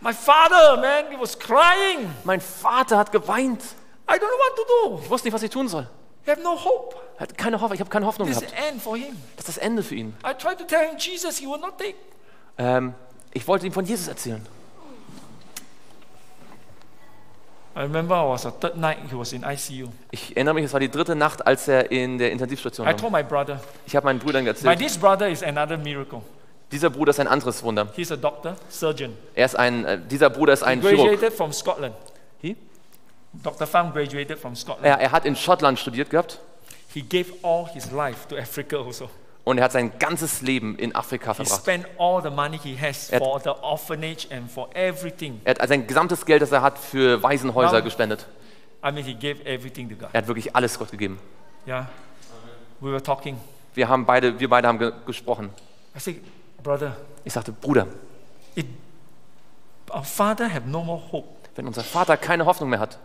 my father, man, he was crying. Mein Vater hat geweint. I don't know what to do. Ich wusste nicht, was ich tun soll. I have no hope. Hat keine Hoffnung. Ich habe keine Hoffnung This is gehabt. end for him. Das ist das Ende für ihn. I tried to tell him Jesus, he would not take. Ähm, ich wollte ihm von Jesus erzählen. I remember it was a third night he was in ICU. Ich erinnere mich, es war die dritte Nacht, als er in der Intensivstation I war. told my brother, Ich habe meinen Brüdern my erzählt, this brother is another miracle. dieser Bruder ist ein anderes Wunder. He's a doctor, surgeon. Er ist ein, äh, dieser Bruder ist He ein Chirurg. graduated from Scotland. He? Dr. Pham graduated from Scotland. Er, er hat in Schottland studiert gehabt He gave all his life to Africa also. Und er hat sein ganzes Leben in Afrika He verbracht. spent all the money he has Er- for the orphanage and for everything. Er hat sein gesamtes Geld, das er hat, für Waisenhäuser Wow. gespendet. I mean, he gave everything to God. Er hat wirklich alles Gott gegeben. Yeah. We were talking. Wir haben beide, wir beide haben ge gesprochen. I said, brother, Ich sagte, Bruder, it, our father have no more hope. wenn unser Vater keine Hoffnung mehr hat,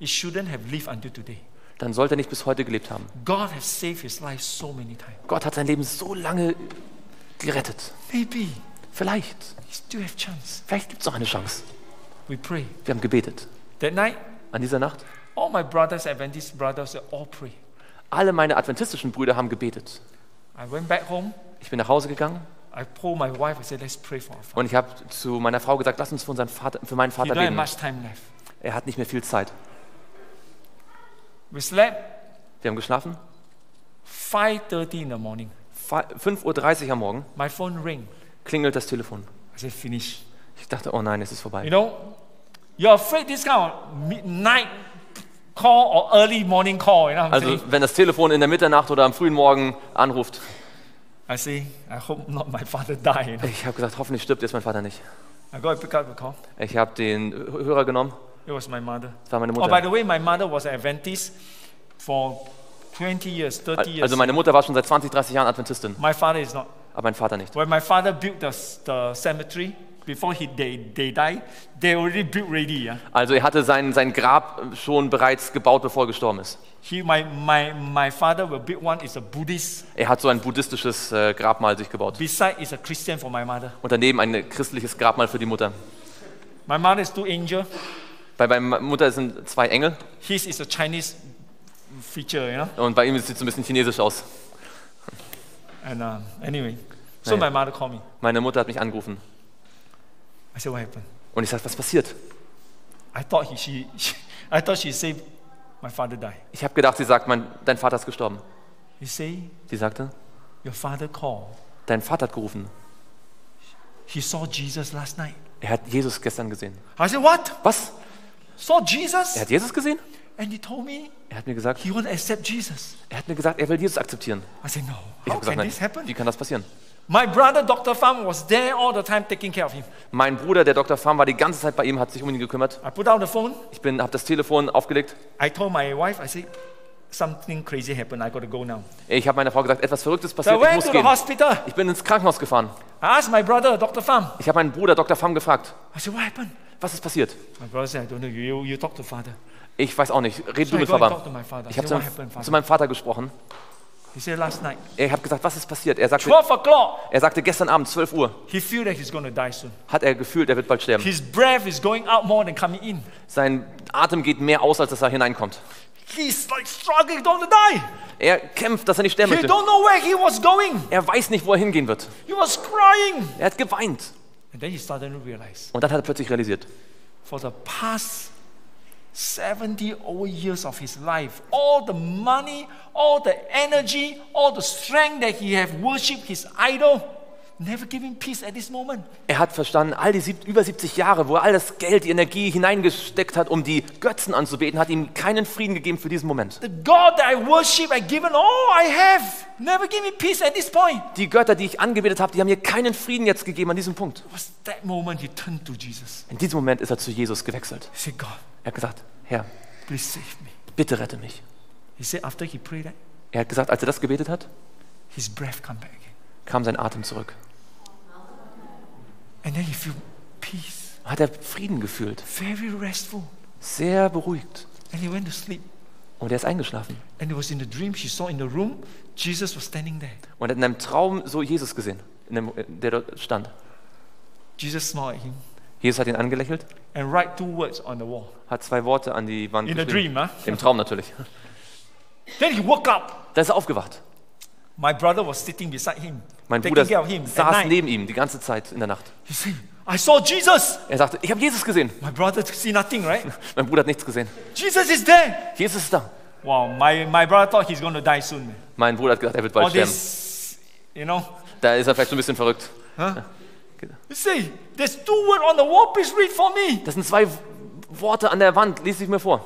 He shouldn't have lived until today. Dann sollte er nicht bis heute gelebt haben. God has saved his life so many times. Gott hat sein Leben so lange gerettet. Maybe Vielleicht, he still have chance. vielleicht gibt es noch eine Chance. We pray. Wir haben gebetet. That night, An dieser Nacht, all my brothers, Adventist brothers, all pray. alle meine adventistischen Brüder haben gebetet. I went back home. Ich bin nach Hause gegangen I told my wife, I said, let's pray for our father. und ich habe zu meiner Frau gesagt, lass uns für, unseren Vater, für meinen He Vater have beten. much time left. Er hat nicht mehr viel Zeit. We slept Wir haben geschlafen. 5.30 in the morning. Fa- 5.30 Uhr am Morgen My phone ring. klingelt das Telefon. I said, finish. Ich dachte, oh nein, es ist You vorbei. know, you're afraid this kind of midnight call or early morning call, you know what I'm Also saying? wenn das Telefon in der Mitternacht oder am frühen Morgen anruft, I say, I hope not my father die, you know. ich habe gesagt, hoffentlich stirbt jetzt mein Vater nicht. I go and pick up the call. Ich habe den Hörer genommen. It was my mother. Das war meine Oh, by Mutter. the way, my mother was an Adventist for 20 years, 30 years. Also meine Mutter war schon seit 20, 30 Jahren Adventistin, my father is not. aber mein Vater nicht. When my father built the, the cemetery, before he, they, they die, they already built ready. Yeah? Also er hatte sein, sein Grab schon bereits gebaut, bevor er gestorben ist. He, my, my, my father will build one is a Buddhist. Er hat so ein buddhistisches äh, Grabmal sich gebaut. Beside is a Christian for my mother. Und daneben ein christliches Grabmal für die Mutter. My mother is two angel. Bei meiner Mutter sind zwei Engel His is a Chinese feature, you know. und bei ihm sieht es ein bisschen chinesisch aus. And uh, anyway, so my mother called me. Meine Mutter hat mich angerufen I said, what happened? und ich sagte, was passiert? I thought he, she, she I thought she said, my father died. Ich habe gedacht, sie sagt, mein, dein Vater ist gestorben. He said, Sie sagte, your father called. dein Vater hat gerufen. He saw Jesus last night. Er hat Jesus gestern gesehen. I said, what? Was? Saw Jesus? Er hat Jesus gesehen? And he told me Er hat mir gesagt, he won't accept Jesus. er hat mir gesagt, er will Jesus akzeptieren. I said, no. Ich How habe gesagt, can this nein, happen? wie kann das passieren? My brother, Dr. Pham, was there all the time taking care of him. Mein Bruder, der Dr. Farm, war die ganze Zeit bei ihm, hat sich um ihn gekümmert. I put down the phone. Ich bin, habe das Telefon aufgelegt. I told my wife, I said, something crazy happened. I got to go now. Ich habe meiner Frau gesagt, etwas Verrücktes So I passiert, ich went muss gehen. hospital. Ich bin ins Krankenhaus gefahren. I asked my brother, Dr. Pham. Ich habe meinen Bruder Dr. Pham gefragt, I said, what happened? Was ist passiert? Ich weiß auch nicht. Red So du mit Papa. Ich habe zu, zu meinem Vater gesprochen. Er hat gesagt, was ist passiert? Er sagte, 12 o'clock, er sagte gestern Abend, 12 Uhr, he feel that he's going to die soon. hat er gefühlt, er wird bald sterben. Sein Atem geht mehr aus, als dass er hineinkommt. He's like struggling, don't die. Er kämpft, dass er nicht sterben He möchte. don't know where he was going. Er weiß nicht, wo er hingehen wird. He was crying. Er hat geweint. And then he started to realize, Und dann hat er plötzlich realisiert, for the past 70 over years of his life, all the money, all the energy, all the strength that he have worshipped his idol, never give him peace at this moment. er hat verstanden, all die über 70 Jahre, wo er all das Geld, die Energie hineingesteckt hat, um die Götzen anzubeten, hat ihm keinen Frieden gegeben für diesen Moment. The God that I worship, I given all I have, never give me peace at this point. Die Götter, die ich angebetet habe, die haben mir keinen Frieden jetzt gegeben an diesem Punkt. Was that moment he turned to Jesus. In diesem Moment ist er zu Jesus gewechselt. He said, God, Er hat gesagt, Herr, please save me. bitte rette mich. He said, after he prayed that, Er hat gesagt, als er das gebetet hat, his breath come back again. kam sein Atem zurück. And then he feel peace, Hat er Frieden gefühlt, very restful. sehr beruhigt. And he went to sleep. Und er ist eingeschlafen. And it was in the dream she saw in the room, Jesus was standing there. Und er hat in einem Traum so Jesus gesehen, in dem, der dort stand. Jesus smiled at him Jesus hat ihn angelächelt, and write two words on the wall. hat zwei Worte an die Wand In a geschrieben. dream, huh? Im Traum natürlich. Then he woke up. Da ist er aufgewacht. My brother was sitting beside him, Mein Bruder saß neben ihm die ganze Zeit in der Nacht. I saw Jesus. Er sagte, ich habe Jesus gesehen. My brother see nothing, right? Mein Bruder hat nichts gesehen. Jesus is there. Jesus ist da. Wow, my, my brother thought he's going to die soon. Mein Bruder hat gesagt, er wird All bald sterben. this, you know. Da ist er vielleicht so ein bisschen verrückt. You see, there's two words on the wall. Please read for me. Das sind zwei Worte an der Wand. Lies ich mir vor.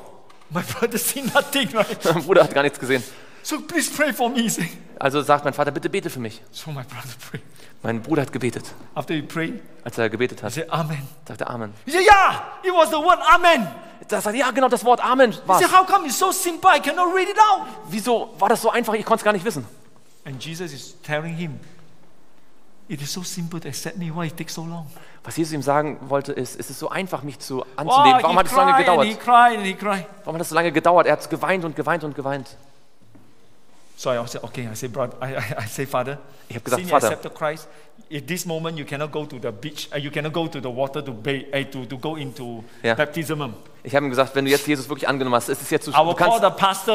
My brother see nothing, right? Mein Bruder hat gar nichts gesehen. So please pray for me. he said. Also sagt mein Vater, bitte bete für mich. So my brother prayed. Mein Bruder hat gebetet. After he prayed, Als er gebetet he hat, said, Amen. sagte er Amen. He said, Yeah, it was the word Amen. Da sagt ja genau das Wort Amen He war said, How come it's so simple? I cannot read it out. Wieso war das so einfach? Ich konnte es gar nicht wissen. And Jesus is telling him, It is so simple to accept me. Why it takes so long? Was Jesus ihm sagen wollte, ist, es ist so einfach, mich zu Wow, anzunehmen. Warum he hat es so lange he gedauert? he. Warum hat es so lange gedauert? Er hat geweint und geweint und geweint. So I said, okay. I said, brother, I, I, say, Father, Ich habe gesagt, since you Vater, accepted Christ, at this moment you cannot go to the beach, uh, you cannot go to the water to bathe, uh, to, to go into Ja. baptism. ich habe ihm gesagt, wenn du jetzt Jesus wirklich angenommen hast, ist es jetzt zu will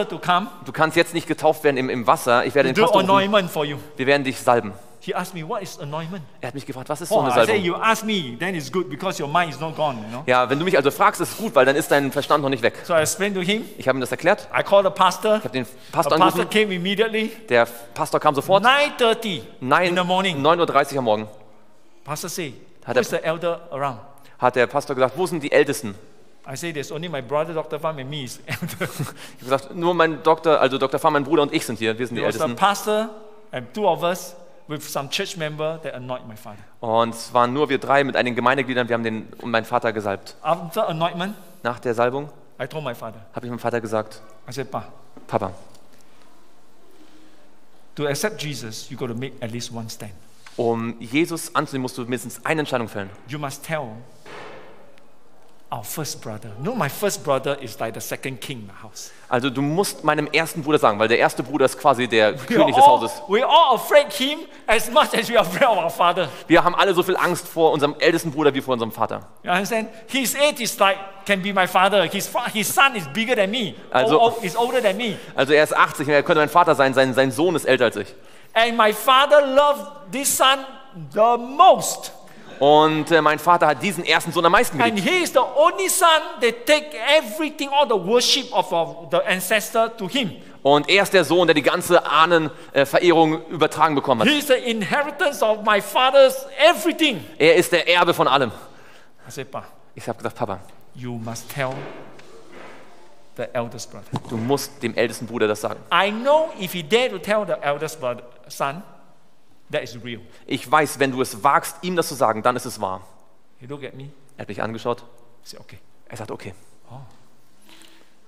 du du kannst jetzt nicht getauft werden im, im Wasser. Ich werde den Pastor rufen. Wir werden dich salben. He asked me, what is anointment? Er hat mich gefragt, was ist so Oh, eine I Salbung? you ask me, then it's good because your mind is not gone, you know. Ja, wenn du mich also fragst, ist gut, weil dann ist dein Verstand noch nicht weg. So I explained to him. Ich habe ihm das erklärt. I called the pastor. Ich habe den The Pastor pastor angerufen. came immediately. Der Pastor kam sofort. 9.30 Nein, in the morning. 9.30 Uhr am Morgen Pastor say, Hat who is the elder around? hat der Pastor gesagt, wo sind die Ältesten? I say, there's only my brother, Dr. Pham, and me is elder. Ich habe gesagt, nur mein Doktor, also Dr. Fahr, mein Bruder und ich sind hier, wir sind die Ältesten. pastor and two of us with some church member that anoint my father. Und es waren nur wir drei mit einigen Gemeindegliedern, wir haben den und meinen Vater gesalbt. After anointment, Nach der Salbung I told my father, habe ich meinem Vater gesagt, I said, Pa, Papa, to accept Jesus, you got to make at least one stand. Um Jesus anzunehmen, musst du mindestens eine Entscheidung fällen. You must tell our first brother. No, my first brother is like the second king in the house. Also du musst meinem ersten Bruder sagen, weil der erste Bruder ist quasi der We König des all, Hauses. we all afraid him as much as we are afraid of our father. Wir haben alle so viel Angst vor unserem ältesten Bruder wie vor unserem Vater. You understand? His age is like can be my father. His his son is bigger than me. Also- oh, is older than me. Also er ist 80, er könnte mein Vater sein, sein, sein Sohn ist älter als ich. And my father loved this son the most. Und äh, mein Vater hat diesen ersten Sohn am meisten And geliebt. he is the only son that take everything, all the worship of the ancestor to him. Und er ist der Sohn, der die ganze Ahnenverehrung übertragen bekommen hat. He is the inheritance of my father's everything. Er ist der Erbe von allem. Ich habe gesagt, Papa, you must tell the eldest brother. du musst dem ältesten Bruder das sagen. I know if he dare to tell the eldest brother, son, that is real. Ich weiß, wenn du es wagst, ihm das zu sagen, dann ist es wahr. He looked at me. Er hat mich angeschaut. Said, okay. Er sagt, okay.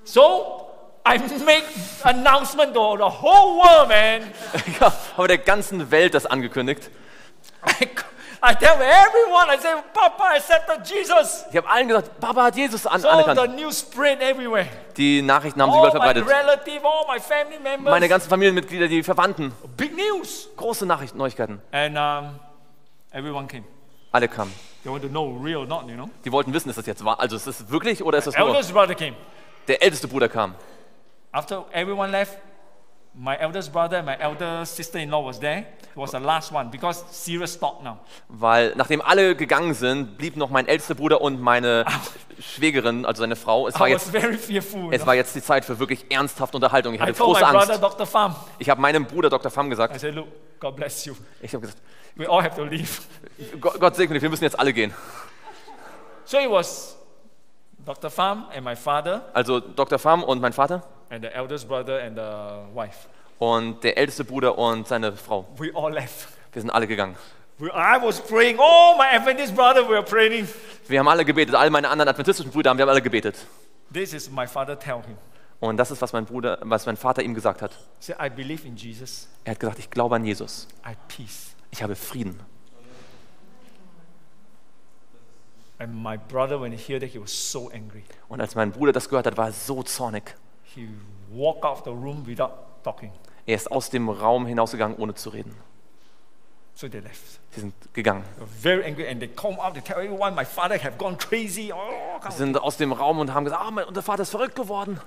So I make announcement to the whole world, man. ja, aber der ganzen Welt das angekündigt. I, tell everyone, I say, Papa accepted Jesus. Ich habe allen gesagt, Papa hat Jesus an So the anerkannt. news spread everywhere. Die Nachrichten haben sie überall All my verbreitet. relative, all my family members. Meine ganzen Familienmitglieder, die Verwandten. Big news. Große Nachrichten, Neuigkeiten. And um, everyone came. Alle kamen. They want to know real not, you know. Die wollten wissen, ist das jetzt wahr? Also ist es wirklich oder ist das nur? Eldest brother came. Der älteste Bruder kam. After everyone left, my eldest brother and my elder sister-in-law was there. Was the last one because serious talk now. Weil nachdem alle gegangen sind, blieb noch mein ältester Bruder und meine Schwägerin, also seine Frau. Es war I was jetzt, very fearful. es war jetzt die Zeit für wirklich ernsthafte Unterhaltung. Ich I hatte told große brother, Angst. Pham, Ich habe meinem Bruder Dr. Pham I gesagt, said, look, God bless you. ich habe gesagt, We all have to leave. Gott, Gott segne dich, wir müssen jetzt alle gehen. So it was Dr. Pham and my father Also Dr. Pham und mein Vater and the eldest brother and the wife. Und der älteste Bruder und seine Frau. We all left. Wir sind alle gegangen. We, I was praying. Oh, my Adventist brother were praying. Wir haben alle gebetet, all meine anderen adventistischen Brüder haben wir haben alle gebetet. This is my father tell him. Und das ist, was mein Bruder, was mein Vater ihm gesagt hat. Said, I believe in Jesus. Er hat gesagt, ich glaube an Jesus. I peace. Ich habe Frieden. And my brother, when he heard that, he was so angry. Und als mein Bruder das gehört hat, war er so zornig. He walked out of the room without talking. Er ist aus dem Raum hinausgegangen, ohne zu reden. So they left. Sie sind gegangen. Very angry, and they come out. They tell everyone, my father have gone crazy. Oh, Sie sind aus dem Raum und haben gesagt, ah, mein, unser Vater ist verrückt geworden.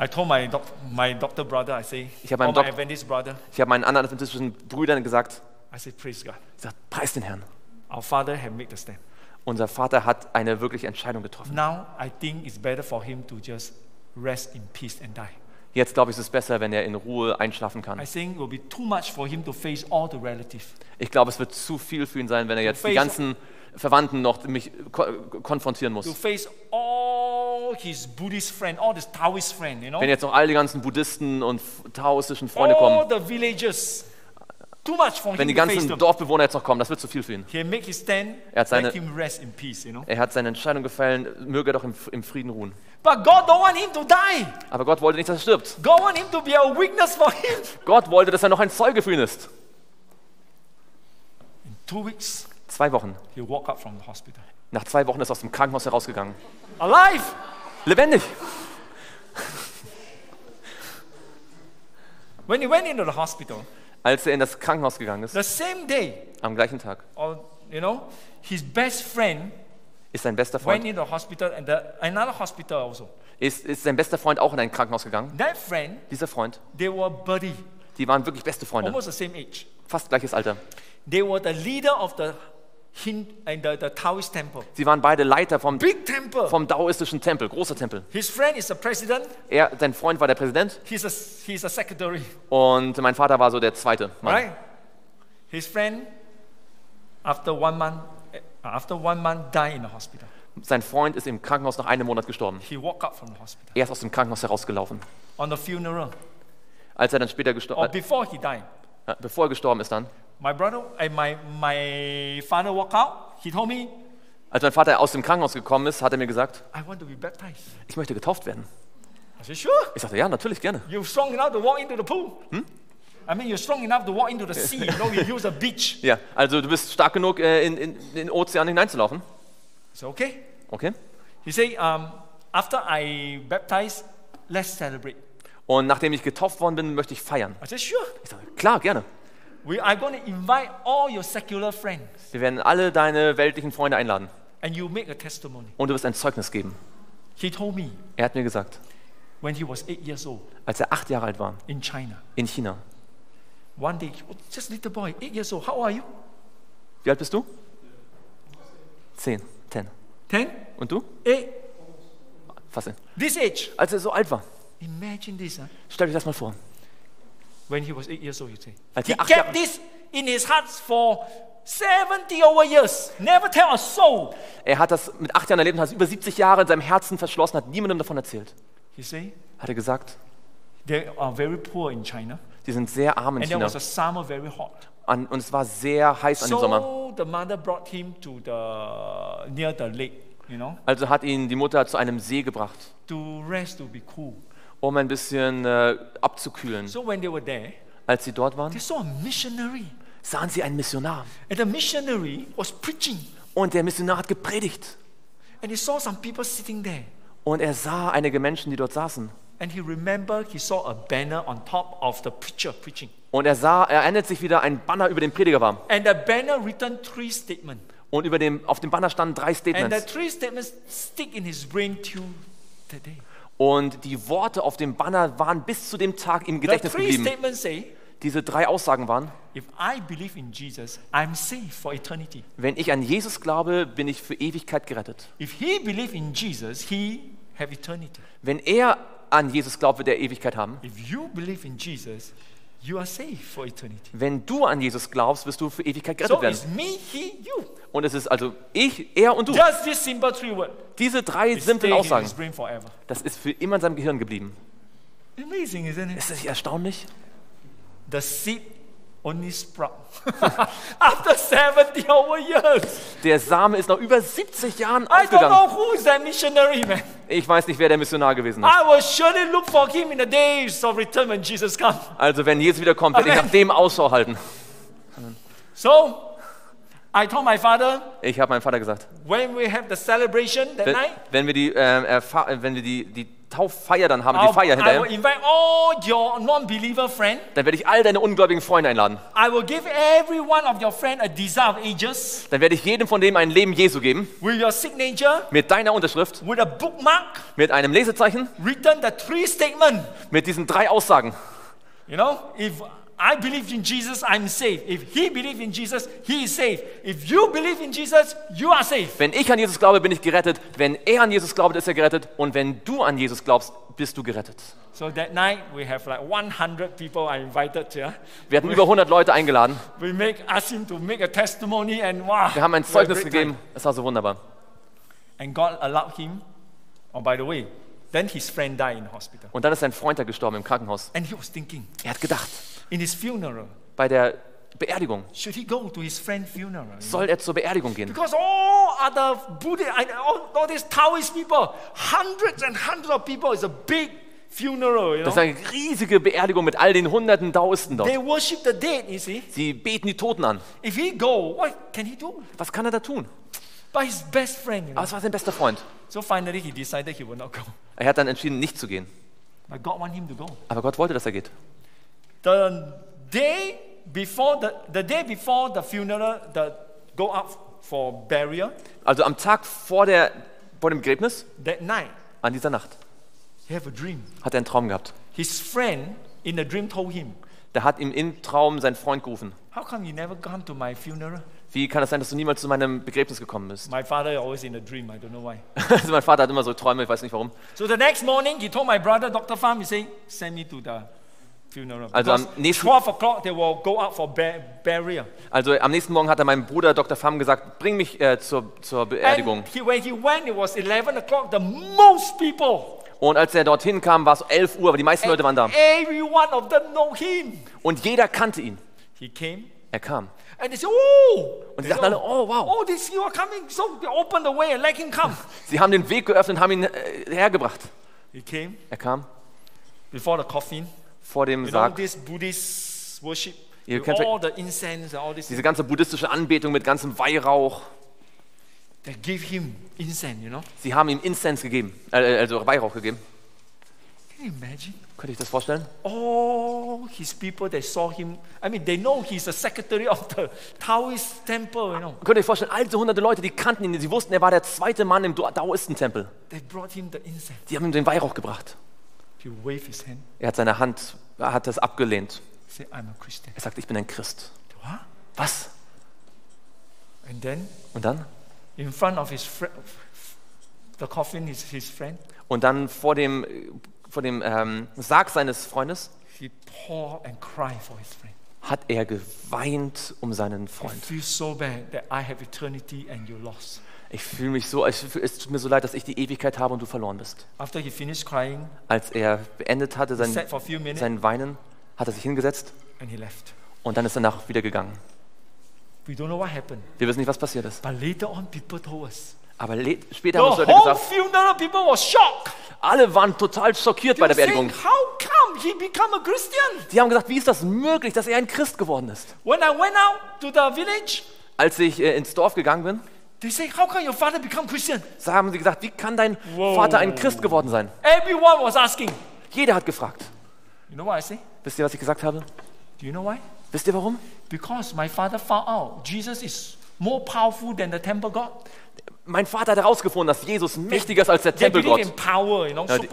I told my doc, my doctor brother, I say, Ich hab or meinem my Doc- Adventist brother, Ich habe meinen anderen adventistischen Brüdern gesagt, I say, praise God. ich sag, preis den Herrn. Our father have made the stand. Unser Vater hat eine wirkliche Entscheidung getroffen. Now I think it's better for him to just rest in peace and die. Jetzt glaube ich, ist es besser, wenn er in Ruhe einschlafen kann. I think it will be too much for him to face all the relatives. Ich glaube, es wird zu viel für ihn sein, wenn er jetzt die face- ganzen Verwandten noch mich ko konfrontieren To muss. face all his Buddhist friend, all his Taoist friend, you know, Wenn jetzt noch all die ganzen Buddhisten und taoistischen Freunde all kommen, the villagers. Too much for wenn him die to face ganzen them. Dorfbewohner jetzt noch kommen, das wird zu viel für ihn. He make his stand, Er hat seine- let him rest in peace, you know. Er hat seine Entscheidung gefallen, möge er doch im, im Frieden ruhen. But God don't want him to die. Aber Gott wollte nicht, dass er stirbt. God want him to be a witness for him. Gott wollte, dass er noch ein Zeuge für ihn ist. In two weeks, Zwei Wochen. he walk out from the hospital. Nach zwei Wochen ist er aus dem Krankenhaus herausgegangen. Alive! Lebendig. When he went into the hospital, Als er in das Krankenhaus gegangen ist, the same day, am gleichen Tag, or you know, his best friend ist sein bester went Freund, into the hospital and the, another hospital also. ist, ist sein bester Freund auch in ein Krankenhaus gegangen. That friend, Dieser Freund, they were buddy, die waren wirklich beste Freunde. almost the same age. Fast gleiches Alter. They were the leader of the Hin and the, the Taoist temple. Sie waren beide Leiter vom, Big temple. vom daoistischen Tempel, großer Tempel. His friend is the president. Er, sein Freund war der Präsident He's a he's a secretary, und mein Vater war so der zweite Mann. right? His friend, after one month, after one month, died in the hospital. Sein Freund ist im Krankenhaus nach einem Monat gestorben. He walked out from the hospital Er ist aus dem Krankenhaus herausgelaufen. on the funeral, Als er dann später or gestorben, died. äh, bevor er gestorben ist dann, My brother and my my father walked out. He told me, als mein Vater aus dem Krankenhaus gekommen ist, hat er mir gesagt, ich möchte getauft werden. Said, "Sure." Ich sagte, ja, natürlich, gerne. You're strong enough to walk into the pool. I mean, you're strong enough to walk into the sea. You know, you use a beach. Ja, also du bist stark genug, äh, in, in, in den Ozean hineinzulaufen. So okay. Okay. He said, um, after I baptized, let's celebrate. Und nachdem ich getauft worden bin, möchte ich feiern. I said, sure. Ich sage, klar, gerne. We are going to invite all your secular friends, Wir werden alle deine weltlichen Freunde einladen. and you make a testimony. Und du wirst ein Zeugnis geben. He told me Er hat mir gesagt, when he was eight years old als er acht Jahre alt war, in China. in China. One day, just little boy, eight years old. How are you? Wie alt bist du? Zehn. Ten. Ten? Und du? Eight? Fast zehn. This age. Als er so alt war. Imagine this. Huh? Stell dir das mal vor. When he was eight years old, you say. Als He er acht kept Jahre, this in his heart for 70 over years. Never tell a soul. er hat das mit acht Jahren erlebt und hat es über 70 Jahre in seinem Herzen verschlossen, hat niemandem davon erzählt. He say, Hat er gesagt, they are very poor in China. Die sind sehr arm in And there China. was a summer very hot. An, und es war sehr heiß an dem Sommer. So the mother brought him to the near the lake, you know, Also hat ihn die Mutter zu einem See gebracht, to rest, to be cool. um ein bisschen äh, abzukühlen. So when they were there, Als sie dort waren, they saw a missionary. sahen sie einen Missionar. And the missionary was preaching. Und der Missionar hat gepredigt. And he saw some people sitting there. Und er sah einige Menschen, die dort saßen. And he remembered he saw a banner on top of the preacher preaching. Und er sah, er erinnert sich wieder, ein Banner über dem Prediger war. And the banner written three statements. Und über dem, auf dem Banner standen drei And the Statements. three statements stick in his brain till today. Und die Worte auf dem Banner waren bis zu dem Tag im The Gedächtnis three geblieben. statements say, Diese drei Aussagen waren, if I believe in Jesus, I'm safe for eternity. wenn ich an Jesus glaube, bin ich für Ewigkeit gerettet. If he believe in Jesus, he have eternity. Wenn er an Jesus glaubt, wird er Ewigkeit haben. If you believe in Jesus, you are safe for eternity. Wenn du an Jesus glaubst, wirst du für Ewigkeit gerettet So werden. me, he, you. Und es ist also ich, er und du. Diese drei simplen Aussagen, das ist für immer in seinem Gehirn geblieben. Amazing, isn't it? Ist das nicht erstaunlich? The seed only sprout after 70 over years. Der Same ist nach über 70 Jahren I don't aufgegangen. know who is that missionary, man. Ich weiß nicht, wer der Missionar gewesen ist. I will surely look for him in the days of return when Jesus comes. Also wenn Jesus wiederkommt, werde ich Amen. nach dem Ausschau halten. So, I told my father, Ich habe meinem Vater gesagt, when we have the celebration that wenn, night, wenn wir die, äh, wenn wir die, die Tauffeier dann haben, die Feier I will hinterher, invite all your non-believer friends. dann werde ich all deine ungläubigen Freunde einladen. I will give every one of your friends a desire of ages Dann werde ich jedem von dem ein Leben Jesu geben, signature, mit deiner Unterschrift, bookmark, mit einem Lesezeichen, mit diesen drei Aussagen. You know, if I believe in Jesus, I'm safe. If he believes in Jesus, he is safe. If you believe in Jesus, you are safe. Wenn ich an Jesus glaube, bin ich gerettet. Wenn er an Jesus glaubt, ist er gerettet. Und wenn du an Jesus glaubst, bist du gerettet. So that night we have like 100 people are invited. Yeah, Wir hatten über 100 Leute eingeladen. we make ask him to make a testimony and wow. Wir haben ein Zeugnis gegeben. Es war so wunderbar. And God allowed him. Oh, by the way, then his friend died in hospital, Und dann ist sein Freund da gestorben im Krankenhaus. and he was thinking Er hat gedacht, in his funeral, bei der Beerdigung, should he go to his friend's funeral? know? soll er zur Beerdigung gehen? Because all other Buddhist, all, all these Taoist people, hundreds and hundreds of people, it's a big funeral. You Das ist know? eine riesige Beerdigung mit all den hunderten Tausenden They dort. worship the dead, you see. Sie beten die Toten an. If he go, what can he do? Was kann er da tun? But his best friend, you know. Aber es war sein bester Freund. So finally he decided he will not go. Er hat dann entschieden, nicht zu gehen. But God want him to go. Aber Gott wollte, dass er geht. The day before the, the day before the funeral, the go up for burial, Also am Tag vor, der, vor dem Begräbnis, that night, an dieser Nacht, he have a dream. hat er einen Traum gehabt. His friend in the dream told him, Da hat ihm im Traum sein Freund gerufen. How come you never come to my funeral? Wie kann es sein, dass du niemals zu meinem Begräbnis gekommen bist? My father always in a dream, I don't know why. Also mein Vater hat immer so Träume, ich weiß nicht warum. So the next morning, he told my brother, Dr. Pham, he said, send me to the funeral. Also am nächsten- 12 o'clock, they will go out for bur- burial. Also am nächsten Morgen hat er meinem Bruder Dr. Pham gesagt, bring mich äh, zur, zur Beerdigung. And he, when he went, it was 11 o'clock, the most people. Und als er dorthin kam, war es 11 Uhr, aber die meisten Leute waren da. Every one of them know him. Und jeder kannte ihn. He came, Er kam. and they said, oh! Und sie sagten alle, oh wow. Oh, this you are coming. So they opened the way and let him come. Sie haben den Weg geöffnet und haben ihn äh, hergebracht. he came Er kam before the coffin. Vor dem Sarg. this Buddhist worship, Ihr kennt all the incense and all this. Diese ganze buddhistische Anbetung mit ganzem Weihrauch. They give him incense, you know. Sie haben ihm Incense gegeben, äh, also Weihrauch gegeben. Könnt ihr euch das vorstellen? All his people, they saw him. I mean, they know he's the secretary of the Taoist temple, you know. Könnt ihr euch vorstellen, all diese hunderte Leute, die kannten ihn, sie wussten, er war der zweite Mann im Daoistentempel. They brought him the incense. Die haben ihm den Weihrauch gebracht. Er hat seine Hand, er hat das abgelehnt. Er sagt, ich bin ein Christ. What? Was? Und dann? in front of his friend, the coffin, his, his friend, Und dann vor dem, vor dem ähm, Sarg seines Freundes he poured and cried for his friend. hat er geweint um seinen Freund. so Ich fühle mich so, es tut mir so leid, dass ich die Ewigkeit habe und du verloren bist. After he finished crying, Als er beendet hatte, sein, sat for a few minutes sein Weinen, hat er sich hingesetzt and he left. und dann ist er nach wieder gegangen. We don't know what happened. Wir wissen nicht, was passiert ist. But later on, people told us. Aber später haben uns Leute gesagt, funeral people was shocked. alle waren total schockiert bei They der were saying, Beerdigung. how come he become a Christian? Die haben gesagt, wie ist das möglich, dass er ein Christ geworden ist? When I went out to the village, Als ich äh, ins Dorf gegangen bin, they say, how come your father become Christian? so haben sie gesagt, wie kann dein Wow. Vater ein Christ geworden sein? Everyone was asking. Jeder hat gefragt. You know what I say? Wisst ihr, was ich gesagt habe? Do you know why? Wisst ihr warum? Because my father found out Jesus is more powerful than the temple God. Mein Vater hat herausgefunden, dass Jesus mächtiger ist als der Tempelgott. you know, Ja, die-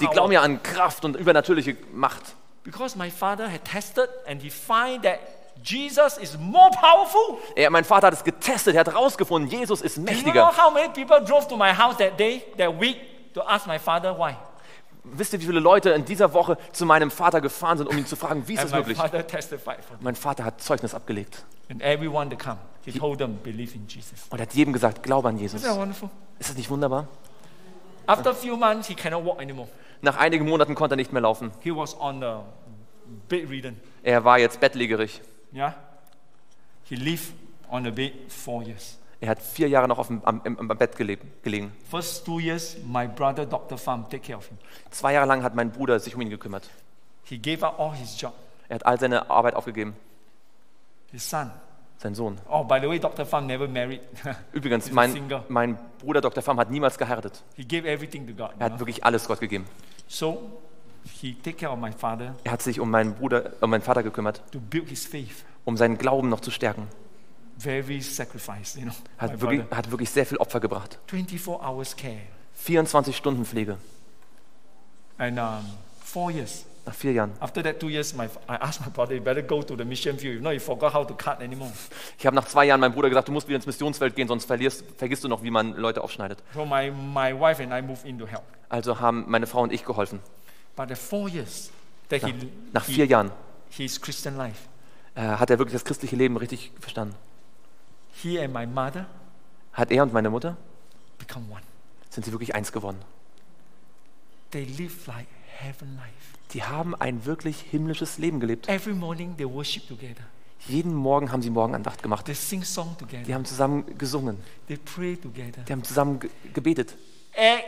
Die glauben ja an Kraft und übernatürliche Macht. Because my father had tested and he find that Jesus is more powerful. Er, mein Vater hat es getestet, er hat herausgefunden, Jesus ist Do you know mächtiger. how many people drove to my house that day, that week, to ask my father why? Wisst ihr, wie viele Leute in dieser Woche zu meinem Vater gefahren sind, um ihn zu fragen, wie ist my möglich? Mein Vater hat Zeugnis abgelegt And everyone that come, he told them, believe in Jesus. und er hat jedem gesagt, glaube an Jesus. Ist das nicht wunderbar? After a few months, he cannot walk anymore. Nach einigen Monaten konnte er nicht mehr laufen. He was on the bedridden. Er war jetzt bettlägerig. Yeah? He lived on the bed four years. Er hat vier Jahre noch auf dem, am, im, am Bett gelebt, gelegen. First two years, my brother, Dr. Pham, take care of him. Zwei Jahre lang hat mein Bruder sich um ihn gekümmert. He gave up all his job. Er hat all seine Arbeit aufgegeben. His son. Sein Sohn. Oh, by the way, Dr. Pham never married. Übrigens, mein, mein Bruder Dr. Pham hat niemals geheiratet. He gave everything to God. Er hat know. wirklich alles Gott gegeben. So he take care of my father Er hat sich um meinen Bruder, um meinen Vater gekümmert, to build his faith. um seinen Glauben noch zu stärken. Very sacrifice, you know. Hat wirklich, hat wirklich sehr viel Opfer gebracht. 24 hours care. 24 Stunden Pflege. And um, four years. Nach vier Jahren. After that two years, my, I asked my brother, you better go to the mission field. If not, you forgot how to cut anymore. Ich habe nach zwei Jahren meinem Bruder gesagt, du musst wieder ins Missionsfeld gehen, sonst verlierst, vergisst du noch, wie man Leute aufschneidet. So my, my wife and I moved in to help. Also haben meine Frau und ich geholfen. Nach he- vier Jahren his Christian life, äh, hat er wirklich das christliche Leben richtig verstanden. he and my mother Hat er und meine Mutter, become one. sind sie wirklich eins geworden. They live like heaven life. Die haben ein wirklich himmlisches Leben gelebt. Every morning they worship together. Jeden Morgen haben sie Morgenandacht gemacht. They sing song Die haben zusammen gesungen. They pray together. Die haben zusammen ge gebetet. At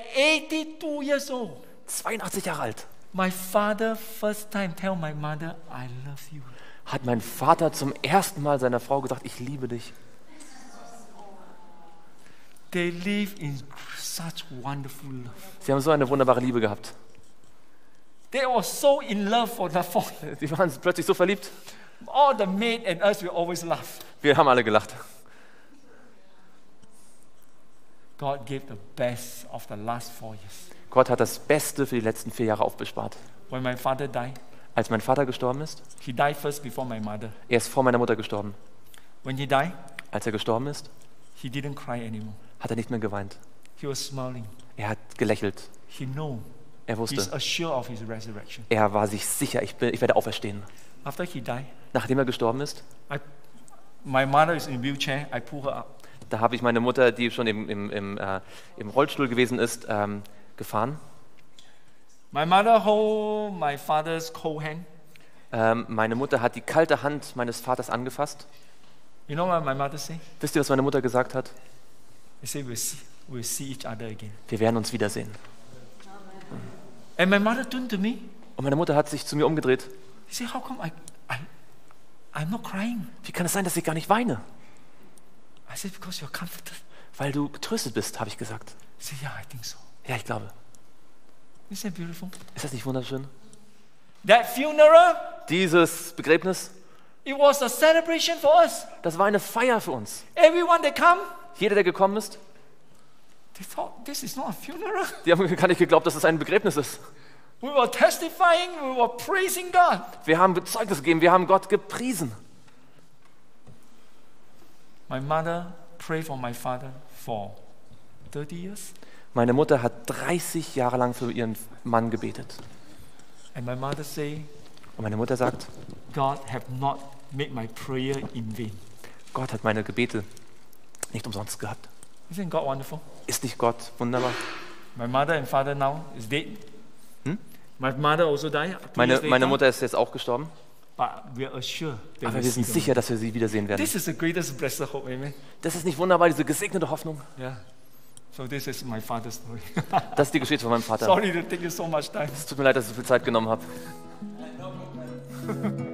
82 years old, 82 Jahre alt. My father first time tell my mother, I love you. Hat mein Vater zum ersten Mal seiner Frau gesagt, ich liebe dich. They live in such wonderful love. Sie haben so eine wunderbare Liebe gehabt. They were so in love for the father. Sie waren plötzlich so verliebt. All the maid and us, we always laugh. Wir haben alle gelacht. God gave the best of the last four years. Gott hat das Beste für die letzten vier Jahre aufbespart. When my father died, Als mein Vater gestorben ist, he died first before my mother. er ist vor meiner Mutter gestorben. When he died, Als er gestorben ist, he didn't cry anymore. hat er nicht mehr geweint. He was smiling. Er hat gelächelt. He know Er he's wusste, assured of his resurrection. er war sich sicher, ich, bin, ich werde auferstehen. After he died, Nachdem er gestorben ist, I, my mother is in wheelchair. I pull her up. da habe ich meine Mutter, die schon im, im, im, äh, im Rollstuhl gewesen ist, ähm, gefahren. My mother hold my father's cold hand. Ähm, meine Mutter hat die kalte Hand meines Vaters angefasst. You know what my mother say? Wisst ihr, was meine Mutter gesagt hat? She say we'll see, we'll see each other again. Wir werden uns wiedersehen. And my mother turned to me. Und meine Mutter hat sich zu mir umgedreht. She said, How come I, I, I'm not crying. Wie kann es sein, dass ich gar nicht weine? I said, Because you're comforted. Weil du getröstet bist, habe ich gesagt. He said, Yeah, I think so. Ja, ich glaube. Isn't that beautiful? Ist das nicht wunderschön? That funeral, Dieses Begräbnis, it was a celebration for us. das war eine Feier für uns. Everyone that come, Jeder, der gekommen ist, they thought this is not a funeral. die haben gar nicht geglaubt, dass es ein Begräbnis ist. We were testifying, we were praising God. Wir haben Zeugnis gegeben, wir haben Gott gepriesen. My mother prayed for my father for 30 years. Meine Mutter hat 30 Jahre lang für ihren Mann gebetet. And my mother say, Und meine Mutter sagt, God have not made my prayer in vain. Gott hat meine Gebete nicht umsonst gehabt. Isn't God wonderful? Ist nicht Gott wunderbar? My mother and father now is dead. Hm? My mother also died. Meine, meine. Mutter ist jetzt auch gestorben, But we are that aber wir sind sicher, dass wir sie wiedersehen werden. This is the greatest blessed hope, amen. Das ist nicht wunderbar, diese gesegnete Hoffnung. Yeah. So this is my father's story. Das ist die Geschichte von meinem Vater. Sorry to take you so much time. Es tut mir leid, dass ich so viel Zeit genommen habe.